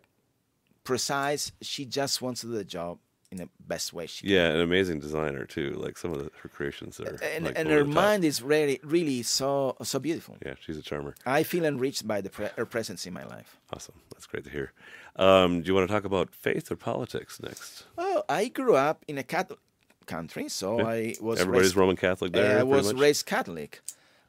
precise. She just wants to do the job in the best way she Yeah, an amazing designer too. Like some of the, her creations are. And, like, and her mind is really, really so so beautiful. Yeah, she's a charmer. I feel enriched by the pre- her presence in my life. Awesome. That's great to hear. Um, do you want to talk about faith or politics next? Well, I grew up in a Catholic country, so Yeah. I was Everybody's raised, Roman Catholic there. I was much? raised Catholic.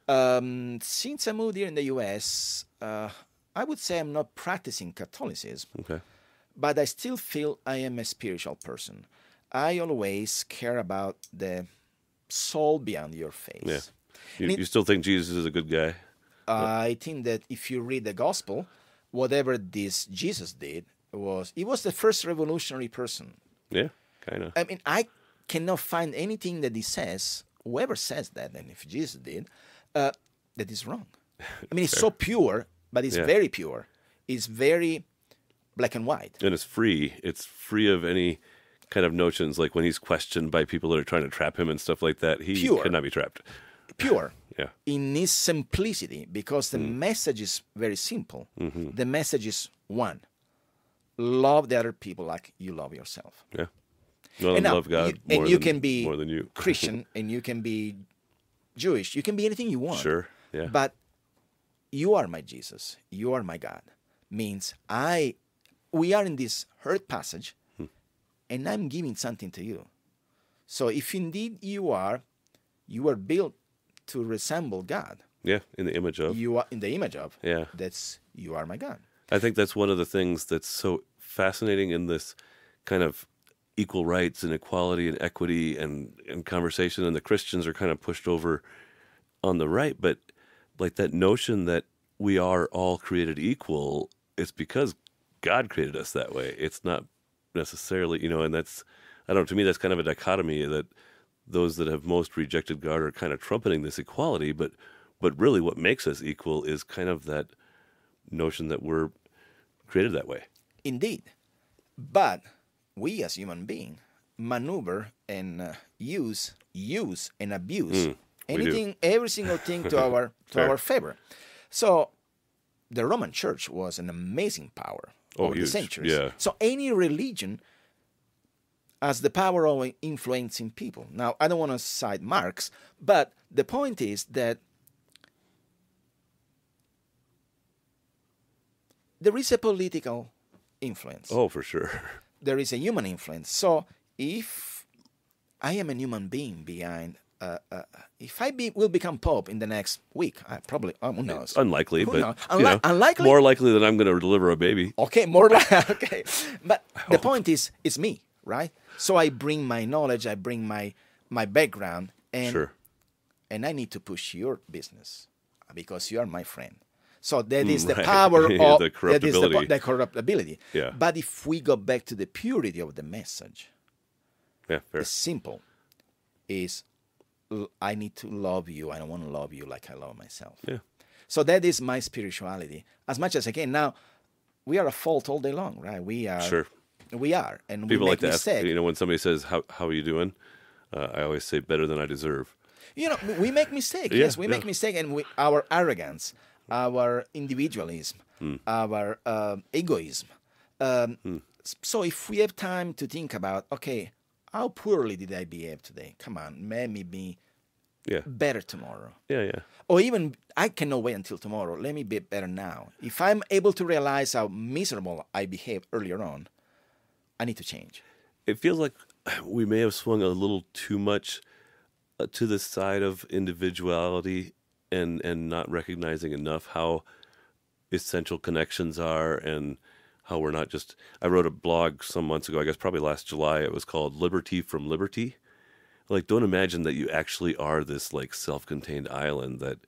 Um, since I moved here in the U.S., uh, I would say I'm not practicing Catholicism, Okay. but I still feel I am a spiritual person. I always care about the soul beyond your face. Yeah. You, you still think Jesus is a good guy? I think that if you read the gospel, whatever this Jesus did was he was the first revolutionary person. Yeah, kind of. I mean, I cannot find anything that he says, whoever says that, and if Jesus did, uh, that is wrong. I mean, it's so pure, but it's Yeah. very pure. It's very black and white. And it's free. It's free of any kind of notions like when he's questioned by people that are trying to trap him and stuff like that. He Pure. cannot be trapped. Pure Yeah. in his simplicity because Mm. the message is very simple. Mm-hmm. The message is one love the other people like you love yourself. Yeah. Well, And now, love God you- more and you than, can be more than you. Christian and you can be Jewish. You can be anything you want. sure. Yeah. But you are my Jesus. You are my God. Means I we are in this hurt passage Hmm. and I'm giving something to you. So if indeed you are you are built to resemble God. yeah. In the image of. You are in the image of. Yeah. That's you are my God. I think that's one of the things that's so fascinating in this kind of equal rights and equality and equity and, and conversation. And the Christians are kind of pushed over on the right, but like that notion that we are all created equal, it's because God created us that way. It's not necessarily, you know, and that's, I don't know, to me, that's kind of a dichotomy that those that have most rejected God are kind of trumpeting this equality, but, but really what makes us equal is kind of that notion that we're created that way. Indeed. But we as human beings maneuver and uh, use use and abuse Mm. Anything every single thing to our to Fair. our favor. So the Roman Church was an amazing power Oh, over the centuries. Yeah. So any religion has the power of influencing people. Now I don't want to cite Marx, but the point is that there is a political influence. Oh, for sure. there is a human influence. So if I am a human being behind, uh, uh, if I be, will become pope in the next week, I probably uh, who knows. Unlikely, Who but knows? you know, unlikely? more likely than I'm going to deliver a baby. Okay, more like okay, but the point is, it's me, right? So I bring my knowledge, I bring my my background, and Sure. and I need to push your business because you are my friend. So that is the right. power of the that is the, corruptibility. the corruptibility. Yeah. But if we go back to the purity of the message, Yeah, fair. the simple is I need to love you. I don't want to love you like I love myself. Yeah. So that is my spirituality as much as I can. Now, we are a fault all day long, right? We are. Sure. We are, and People we like to ask, you know, when somebody says, "How how are you doing?" Uh, I always say, "Better than I deserve." You know, we make mistake. Yeah, yes, we make mistakes, and we, our arrogance, our individualism, Hmm. our um egoism. Um, s- So if we have time to think about, okay, how poorly did I behave today? Come on, let me be Yeah, better tomorrow. yeah, yeah. Or even I cannot wait until tomorrow. Let me be better now. If I'm able to realize how miserable I behaved earlier on, I need to change. It feels like we may have swung a little too much uh, to the side of individuality and and not recognizing enough how essential connections are and how we're not just I wrote a blog some months ago, I guess probably last July. It was called Liberty from Liberty. Like don't imagine that you actually are this like self-contained island that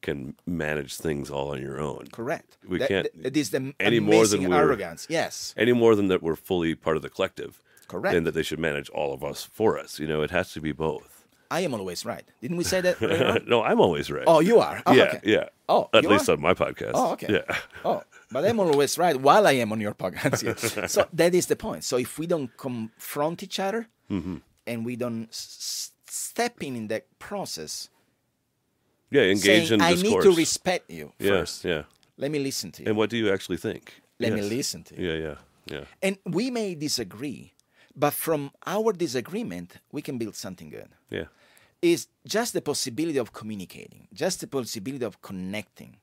can manage things all on your own. Correct. We That- can't It is the any more than amazing we're- arrogance. Yes. any more than that we're fully part of the collective. Correct. And that they should manage all of us for us. You know, it has to be both. I am always right. Didn't we say that? no, I'm always right. oh, you are. Oh, yeah, okay. yeah. Oh, at least are? on my podcast. Oh, okay. Yeah. Oh, but I'm always right while I am on your podcast. So that is the point. So if we don't confront each other Mm-hmm. And we don't s- step in in that process, Yeah, engage saying, in I discourse. need to respect you yeah, first. yeah. Let me listen to you. And what do you actually think? Let me listen to you. Yeah, yeah, yeah. And we may disagree, but from our disagreement, we can build something good. Yeah. Is just the possibility of communicating, just the possibility of connecting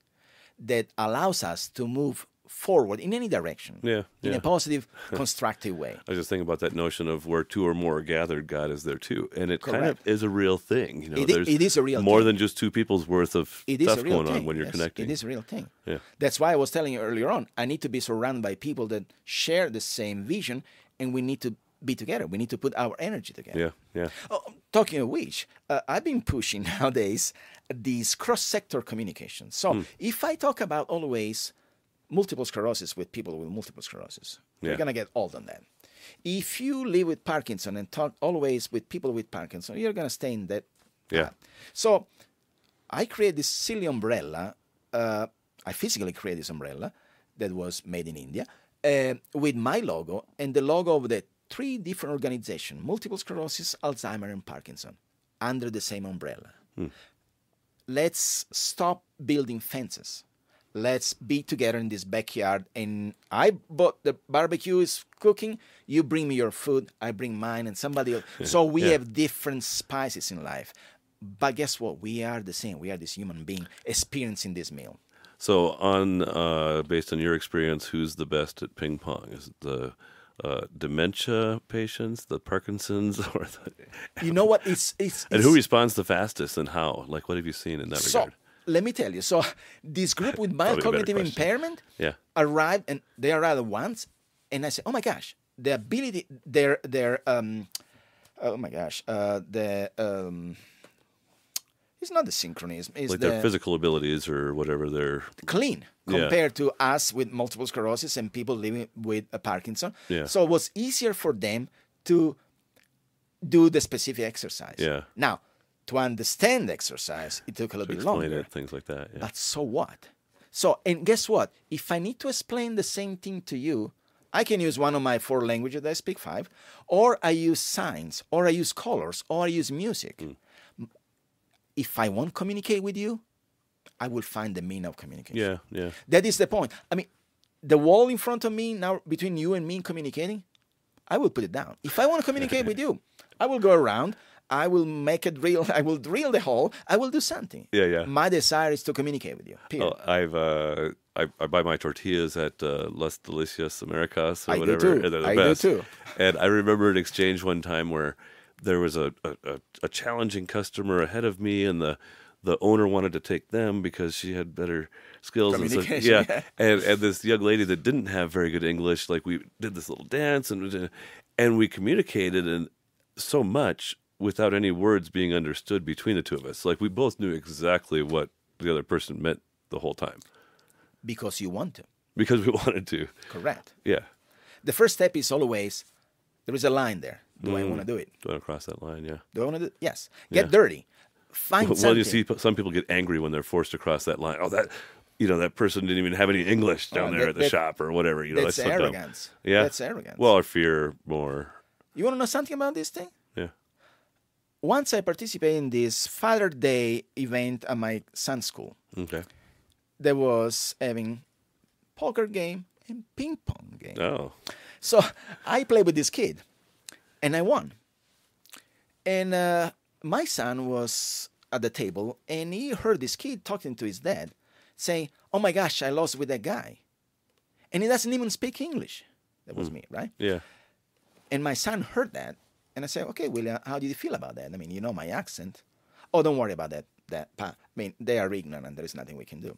that allows us to move forward in any direction Yeah, in yeah. a positive, constructive way. I was just thinking about that notion of where two or more are gathered, God is there too, and it kind of is a real thing. You know, it, there's it is a real more thing. than just two people's worth of It is stuff going thing. on when you're yes, connecting. It is a real thing. Yeah. That's why I was telling you earlier on. I need to be surrounded by people that share the same vision, and we need to be together. We need to put our energy together. Yeah, yeah. Oh, talking of which, uh, I've been pushing nowadays these cross-sector communications. So Hmm. if I talk about always multiple sclerosis with people with multiple sclerosis, Yeah. we're gonna get old on that. If you live with Parkinson and talk always with people with Parkinson, you're gonna stay in that. Yeah. path. So I created this silly umbrella. Uh, I physically created this umbrella that was made in India uh, with my logo and the logo of the three different organizations multiple sclerosis, Alzheimer, and Parkinson under the same umbrella. Let's stop building fences. Let's be together in this backyard. And I bought the barbecue is cooking. You bring me your food. I bring mine, and somebody else. So we Yeah. have different spices in life. But guess what? We are the same. We are this human being experiencing this meal. So, on uh, based on your experience, who's the best at ping pong? Is it the uh, dementia patients, the Parkinson's, or the, You know what? It's it's, and it's who responds the fastest, and how? Like, what have you seen in that so. regard? Let me tell you. So this group with mild Probably a better cognitive impairment Yeah, arrived, and they arrived once, and I said, "Oh my gosh, the ability, their their um, oh my gosh, uh, the um." It's not the synchronism. It's like the their physical abilities or whatever they're clean Yeah. compared to us with multiple sclerosis and people living with a Parkinson. Yeah. So it was easier for them to do the specific exercise. Yeah. Now, to understand exercise, it took a little to bit longer. it, things like that. Yeah. But so what? So, and guess what? If I need to explain the same thing to you, I can use one of my four languages that I speak five, or I use signs, or I use colors, or I use music. Hmm. If I want to communicate with you, I will find the mean of communication. yeah, yeah, That is the point. I mean, the wall in front of me now between you and me communicating, I will put it down. If I want to communicate with you, I will go around. I will make a drill. I will drill the hole. I will do something. Yeah, yeah. My desire is to communicate with you. Period. Well, I've uh, I, I buy my tortillas at uh, Las Delicias Americas or I do whatever. too. and they're the I do too. And I remember an exchange one time where there was a, a, a, challenging customer ahead of me, and the the owner wanted to take them because she had better skills. And so, Communication, yeah, yeah. and and this young lady that didn't have very good English, like we did this little dance and and we communicated and so much without any words being understood between the two of us. Like we both knew exactly what the other person meant the whole time because you want to. because we wanted to. Correct. Yeah, The first step is always there is a line there. Do I Mm. want to do it? going cross that line. Yeah. Do I want to do it? Yes. Get Yeah. dirty. Find Well, something. you see, some people get angry when they're forced to cross that line. Oh, that, you know, that person didn't even have any English down Oh, there that- at the that- shop or whatever. You know, that's that's, so dumb. arrogance. Yeah, That's arrogance. Well, or fear more. you want to know something about this thing? Once I participated in this Father Day event at my son's school. Okay. There was having poker game and ping pong game. Oh. So I played with this kid, and I won. And uh, my son was at the table, and he heard this kid talking to his dad, saying, "Oh my gosh, I lost with that guy," and he doesn't even speak English. That was me, right? Yeah. And my son heard that, and I said, "Okay, William, how do you feel about that? I mean, you know my accent. Oh, don't worry about that. That. I mean, they are ignorant. And there is nothing we can do."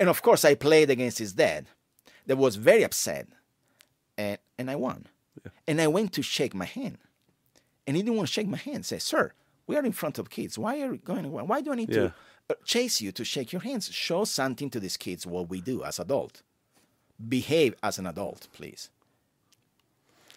And of course, I played against his dad. That was very upset, and and I won. And I went to shake my hand, and he didn't want to shake my hand. Say, "Sir, we are in front of kids. Why are you going? Why do I need Yeah. to uh, chase you to shake your hands? Show something to these kids what we do as adult. Behave as an adult, please."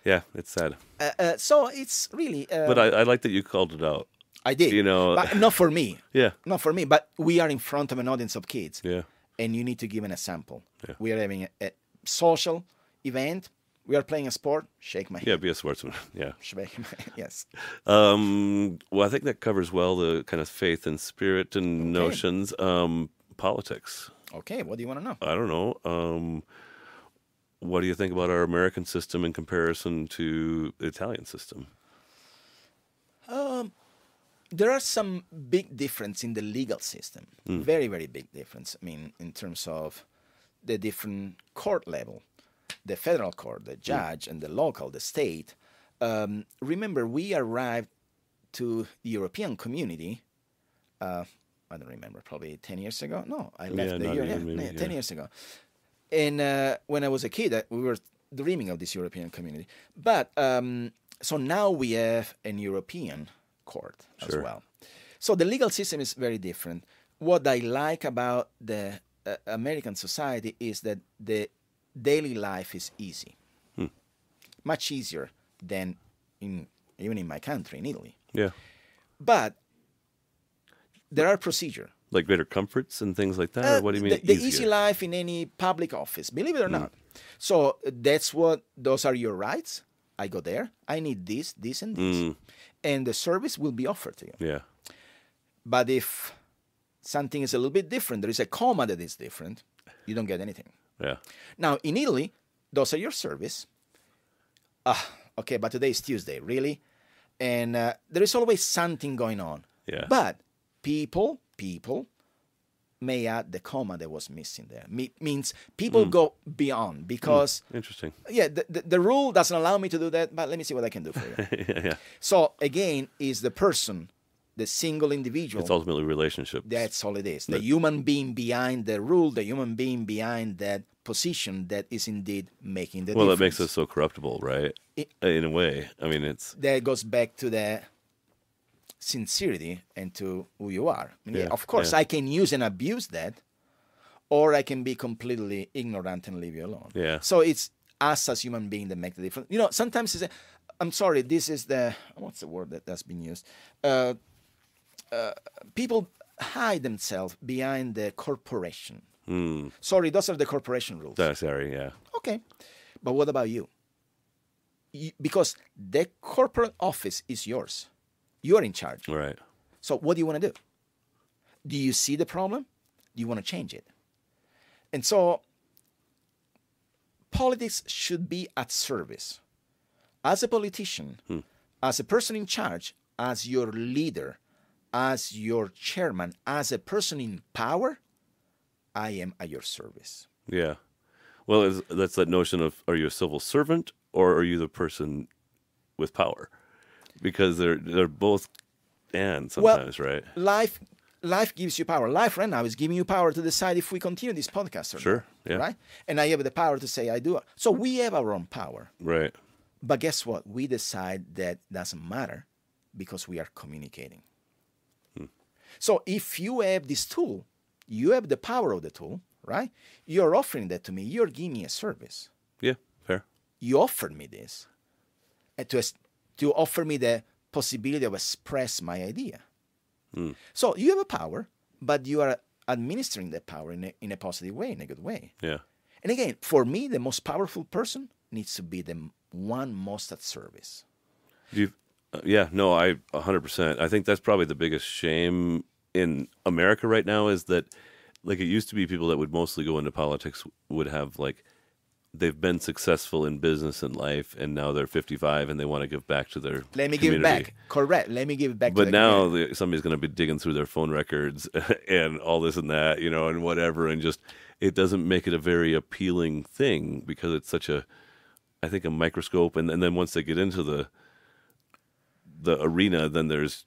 Yeah. It's sad, Uh, uh, so it's really. Uh, but I, I like that you called it out. I did. you know- but not for me. Yeah. Not for me. But we are in front of an audience of kids, Yeah. and you need to give an example. Yeah. We are having a, a social event. We are playing a sport. Shake my Yeah. Be a sportsman. Yeah. Shake my yes. Um, well, I think that covers well the kind of faith and spirit and notions. Um, politics. Okay. What do you want to know? I don't know. Um, what do you think about our American system in comparison to the Italian system? There are some big difference in the legal system. Hmm. Very, very big difference. I mean, in terms of the different court level, the federal court, Hmm. the judge, and the local, the state. Um, remember, we arrived to the European community. Uh, I don't remember, probably ten years ago. No, I left Yeah, the year, yeah, yeah, ten years ago. And uh, when I was a kid, we were dreaming of this European community. But um, so now we have an European court as well. So the legal system is very different. What I like about the uh, American society is that the daily life is easy, much easier than in even in my country, in Italy. Yeah. But there are procedure. Like greater comforts and things like that? Uh, or what do you mean? The, the easy? Life in any public office, believe it or not. So that's what those are your rights. I go there. I need this, this, and this, Hmm. and the service will be offered to you. Yeah. But if something is a little bit different, there is a comma that is different, you don't get anything. Yeah. Now in Italy, those are your service. Ah, okay, but today is Tuesday, really, and uh, there is always something going on. Yeah. But people, people may add the comma that was missing there. Me- means people Hmm. go beyond because Interesting. yeah, the, the, the rule doesn't allow me to do that. But let me see what I can do for you. yeah, yeah. so again, is the person, the single individual. It's ultimately relationship. That's all it is. The human being behind the rule, the human being behind that position that is indeed making the well, difference. that makes us so corruptible, right? It- In a way. I mean, it's That goes back to the sincerity and to who you are. I mean, Yeah, of course, yeah. I can use and abuse that, or I can be completely ignorant and leave you alone. Yeah. So it's us as human beings that make the difference. You know, sometimes it's a, I'm sorry, this is the what's the word that that's been used. Uh, uh, people hide themselves behind the corporation. mm, Sorry, those are the corporation rules. uh, sorry, yeah. Okay. But what about you? you? Because the corporate office is yours. You are in charge. Right. So what do you want to do? Do you see the problem? Do you want to change it? And so politics should be at service. As a politician, hmm. as a person in charge, as your leader, as your chairman, as a person in power, I am at your service. Yeah. Well, is, that's that notion of are you a civil servant or are you the person with power? Because they're they're both and sometimes, right? Life life gives you power. Life right now is giving you power to decide if we continue this podcast or Sure, not. yeah. Right? And I have the power to say I do. So we have our own power. Right. But guess what? We decide that doesn't matter because we are communicating. Hmm. So if you have this tool, you have the power of the tool, right? You're offering that to me. You're giving me a service. Yeah. Fair. You offered me this and to, to offer me the possibility of express my idea. So you have a power, but you are administering that power in a, in a positive way, in a good way. Yeah. And again, for me, the most powerful person needs to be the one most at service. Do you, uh, yeah, no, I 100%. I think that's probably the biggest shame in America right now is that like it used to be people that would mostly go into politics would have like they've been successful in business and life and now they're 55 and they want to give back to their Let me give it back. Correct. Let me give it back. But now the, somebody's going to be digging through their phone records and all this and that, you know, and whatever, and just it doesn't make it a very appealing thing because it's such a, I think, a microscope, and, and then once they get into the the arena, then there's,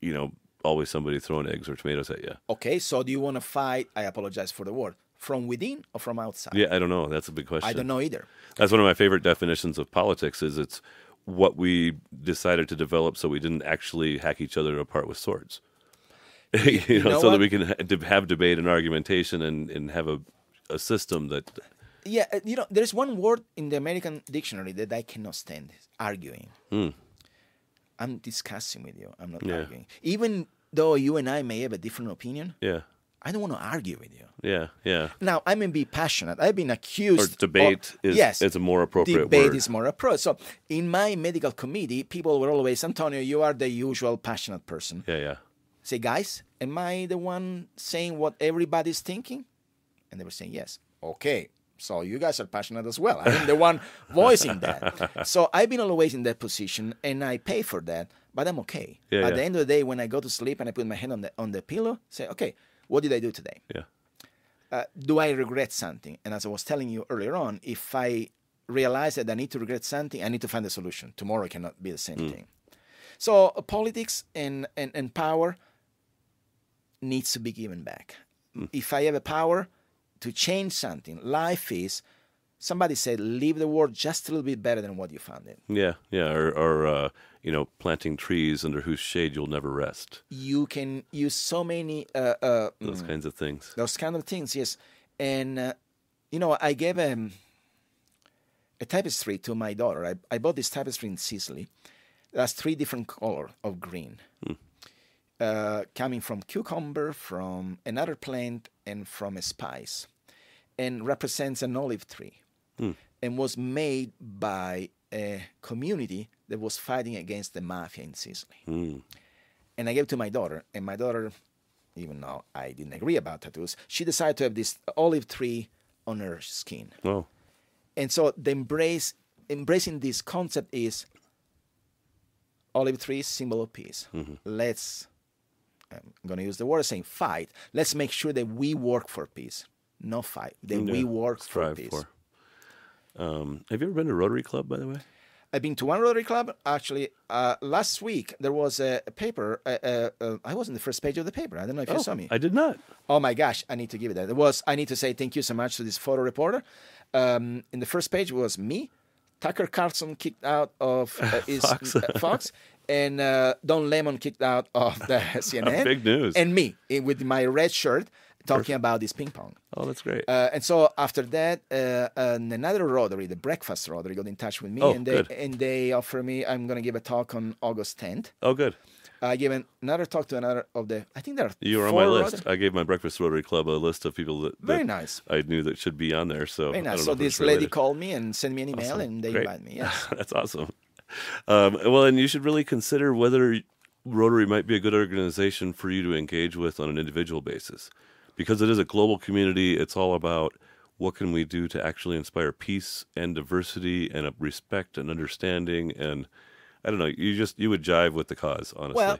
you know, always somebody throwing eggs or tomatoes at you. okay. So do you want to fight? I apologize for the word. From within or from outside? Yeah, I don't know. That's a big question. I don't know either. That's one of my favorite definitions of politics. Is it's what we decided to develop so we didn't actually hack each other apart with swords. you know, know so that we can ha- have debate and argumentation and, and have a, a system that Yeah, uh, you know, there's one word in the American dictionary that I cannot stand: arguing. I'm discussing with you. I'm not. Yeah. arguing. Even though you and I may have a different opinion, yeah I don't want to argue with you. yeah yeah Now, I may be passionate. I've been accused. or debate of, is yes, is a more appropriate debate word. is more appropriate. So, in my medical committee, people were always, Antonio, you are the usual passionate person. yeah yeah Say, guys, am I the one saying what everybody's thinking? And they were saying, yes. Okay. So you guys are passionate as well. I'm the one voicing that. So I've been always in that position and I pay for that, but I'm okay. Yeah, At yeah. the end of the day, when I go to sleep and I put my hand on the on the pillow, say, okay, what did I do today? yeah uh, do I regret something? And as I was telling you earlier on, if I realize that I need to regret something, I need to find a solution. Tomorrow cannot be the same thing. So uh, politics and, and, and power needs to be given back. If I have a power to change something, life is, somebody said, leave the world just a little bit better than what you found it. yeah yeah or, or uh, you know planting trees under whose shade you'll never rest. You can use so many uh, uh, Those kinds of things. those kind of things yes. And uh, you know i gave um, a tapestry to my daughter. I, I bought this tapestry in sicily. That's three different color of green. Uh, coming from cucumber from another plant and from a spice and represents an olive tree. And was made by a community that was fighting against the mafia in sicily Mm. and I gave it to my daughter, and my daughter, even though I didn't agree about tattoos, she decided to have this olive tree on her skin. Well, And so the embrace, embracing this concept is olive tree symbol of peace. Let's, I'm going to use the word saying fight. Let's make sure that we work for peace, not fight. That we work for peace. for. Um, have you ever been to Rotary Club, by the way? I've been to one Rotary Club. Actually, uh, last week there was a, a paper. Uh, uh, uh, I was on the first page of the paper. I don't know if you saw me. I did not. Oh my gosh, I need to give it that. There was I need to say thank you so much to this photo reporter. Um, in the first page was me, Tucker Carlson kicked out of uh, his Fox. uh, Fox, and uh, Don Lemon kicked out of the CNN. Big news. And me eh, with my red shirt talking about this ping pong. Oh, that's great. Uh, and so after that, uh, and another Rotary, the Breakfast Rotary, got in touch with me, Oh, and they good. and they offer me. I'm going to give a talk on August 10th. oh, good. I gave an- another talk to another of the. I think there are. You were on my list. Rotary- I gave my Breakfast Rotary Club a list of people that, Very nice. I knew that should be on there. So Very nice. So know if it's this lady called me and sent me an email, Awesome. and they Great. invited me. Yes. That's awesome. Um, well, and you should really consider whether Rotary might be a good organization for you to engage with on an individual basis, because it is a global community. It's all about what can we do to actually inspire peace and diversity and respect and understanding. And I don't know, you just you would jive with the cause, honestly. Well,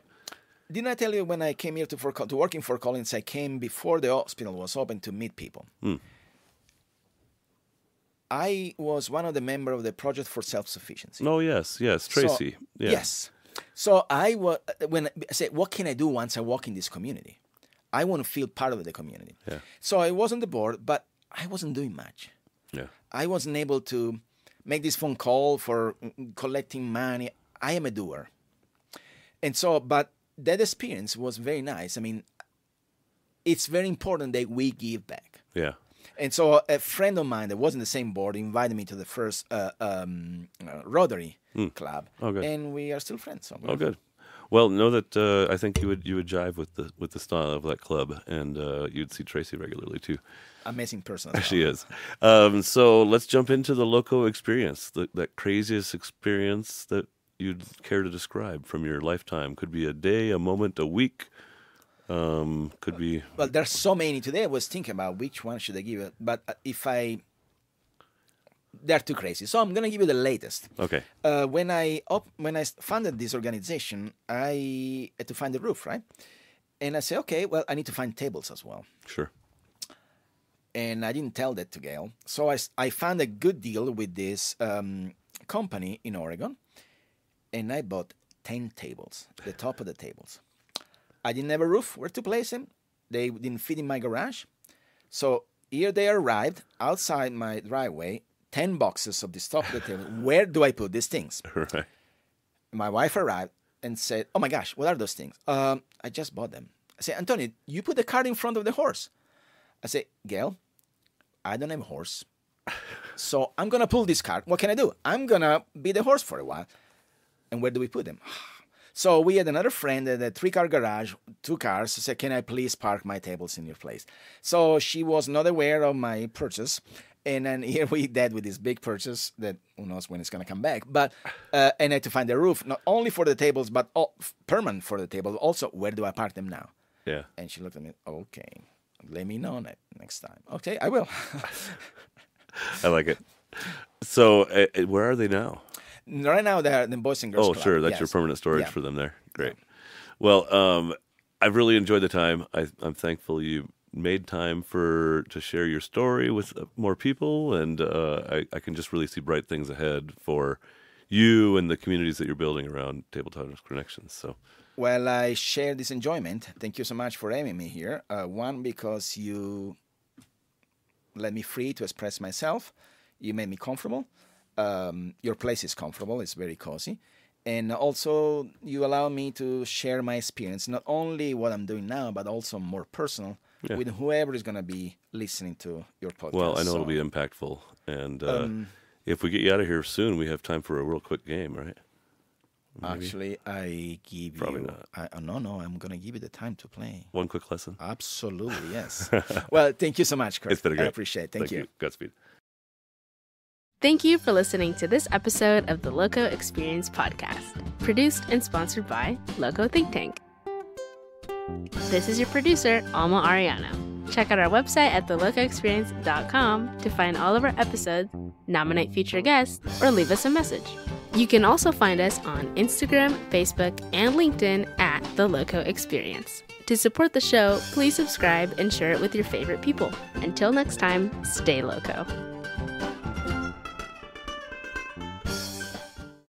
didn't I tell you when I came here to for to work in Fort Collins? I came before the hospital was open to meet people. Hmm. I was one of the member of the Project for Self Sufficiency. Oh yes, yes, So- Tracy. yeah. Yes. So I was when I said, what can I do once I walk in this community? I want to feel part of the community. Yeah. So I was on the board, but I wasn't doing much. Yeah. I wasn't able to make this phone call for mm, collecting money. I am a doer. And so, but that experience was very nice. I mean, it's very important that we give back. Yeah. And so, a friend of mine that was in the same board invited me to the first uh, um, uh, Rotary Club, Oh, good. and we are still friends. So Oh, good. Well, know that uh, I think you would you would jive with the with the style of that club, and uh, you'd see Tracy regularly too. amazing person. well. She is. Um, so let's jump into the loco experience, the, that craziest experience that you'd care to describe from your lifetime. Could be a day, a moment, a week. Um, could be Well, there's so many today. I was thinking about which one should I give it, but uh, if I, they're too crazy. So I'm gonna give you the latest. okay. Uh, when I op- when I founded this organization, I had to find a roof, right? And I say, okay, well, I need to find tables as well. Sure. and I didn't tell that to Gail. So I I found a good deal with this um, company in Oregon, and I bought 10 tables, the top of the tables. I didn't have a roof where to place them. They didn't fit in my garage. So here they arrived outside my driveway, 10 boxes of this the table. Where do I put these things? Right. my wife arrived and said, "Oh my gosh, what are those things?" Um, I just bought them. I said, "Antonio, you put the cart in front of the horse." I said, "Gail, I don't have a horse, so I'm gonna pull this cart. What can I do? I'm gonna be the horse for a while." And where do we put them? So we had another friend at a three-car garage, two cars. Said, "Can I please park my tables in your place?" So she was not aware of my purchase, and then here we dead with this big purchase that who knows when it's gonna come back. But uh, and I had to find a roof not only for the tables but all, permanent for the table. Also, where do I park them now? Yeah. And she looked at me. Okay, let me know ne- next time. Okay, I will. I like it. So, uh, where are they now? right now they're the Boys and Girls Oh, Club. sure. That's your permanent storage Yeah. for them there. Great. Well, um, I've really enjoyed the time. I, I'm thankful you made time for to share your story with uh, more people, and uh, I, I can just really see bright things ahead for you and the communities that you're building around Table Tennis Connections. So, Well, I share this enjoyment. Thank you so much for having me here. Uh, one, because you let me free to express myself. You made me comfortable. Um, your place is comfortable. It's very cozy. And also, you allow me to share my experience, not only what I'm doing now, but also more personal Yeah. with whoever is going to be listening to your podcast. well, I know it'll be impactful, and uh, Um, if we get you out of here soon, we have time for a real quick game, right? Actually, I give Probably you. not. I, uh, no, no, I'm going to give you the time to play. One quick lesson. Absolutely, yes. well, thank you so much, Kurt. It's been a great. I appreciate it. Thank, you. Godspeed. Thank you for listening to this episode of the Loco Experience podcast, produced and sponsored by Loco Think Tank. This is your producer, Alma Ariano. Check out our website at thelocoexperience.com to find all of our episodes, nominate future guests, or leave us a message. You can also find us on Instagram, Facebook, and LinkedIn at The Loco Experience. To support the show, please subscribe and share it with your favorite people. Until next time, stay loco.